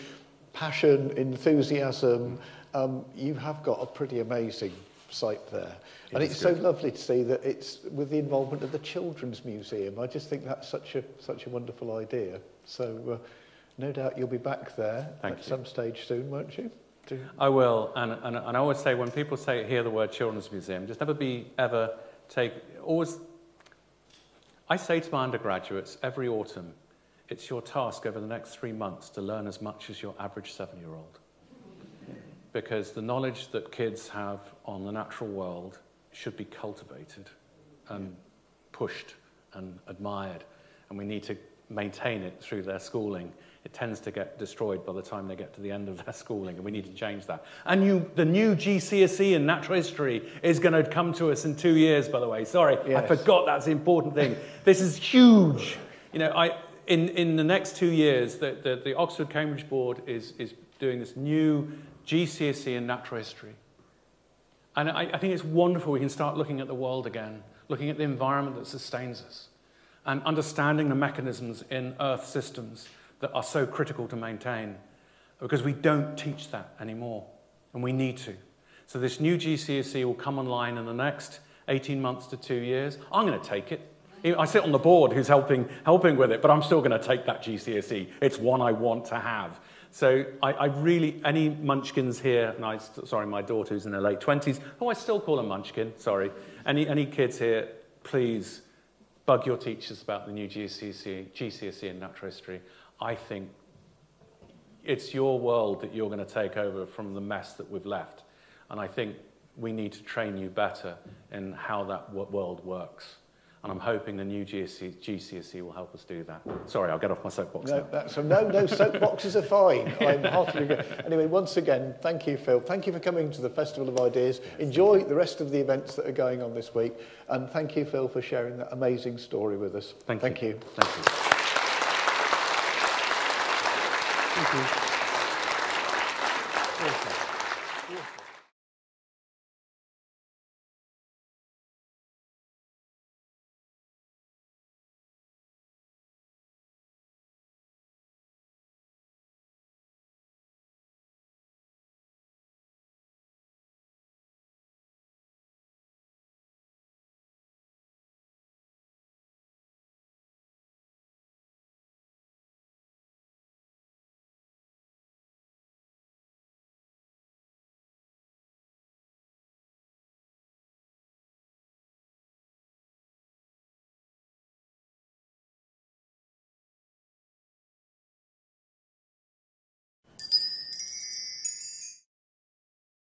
S1: passion, enthusiasm. Um, you have got a pretty amazing site there,
S2: It
S1: and it's so lovely to see that it's with the involvement of the Children's Museum. I just think that's such a such a wonderful idea. So, uh, no doubt you'll be back there
S2: Thank
S1: at
S2: you.
S1: some stage soon, won't you? To-
S2: I will, and, and, and I always say when people say hear the word children's museum, just never be ever take always. I say to my undergraduates every autumn, it's your task over the next three months to learn as much as your average seven-year-old, because the knowledge that kids have on the natural world should be cultivated and pushed and admired, and we need to maintain it through their schooling. It tends to get destroyed by the time they get to the end of their schooling, and we need to change that. And you, the new GCSE in natural history is going to come to us in two years, by the way. Sorry, I forgot that's the important thing. this is huge. You know, I, in, in the next two years, the, the, the Oxford Cambridge Board is, is doing this new GCSE in natural history. And I, I think it's wonderful we can start looking at the world again, looking at the environment that sustains us, and understanding the mechanisms in Earth systems that are so critical to maintain, because we don't teach that anymore, and we need to. So this new GCSE will come online in the next 18 months to two years. I'm going to take it. I sit on the board who's helping, helping with it, but I'm still going to take that GCSE. It's one I want to have. So I, I really, any munchkins here, and I, sorry, my daughter who's in her late 20s, oh, I still call her munchkin, sorry. Any, any kids here, please bug your teachers about the new GCSE, GCSE in natural history. I think it's your world that you're going to take over from the mess that we've left. And I think we need to train you better in how that world works. And I'm hoping the new GCSE, GCSE will help us do that. Sorry, I'll get off my soapbox
S1: no,
S2: now.
S1: That's, no, no, soapboxes are fine. I'm heartily agree. Anyway, once again, thank you, Phil. Thank you for coming to the Festival of Ideas. Enjoy the rest of the events that are going on this week. And thank you, Phil, for sharing that amazing story with us.
S2: Thank,
S1: thank
S2: you.
S1: you.
S2: Thank you.
S1: Thank you.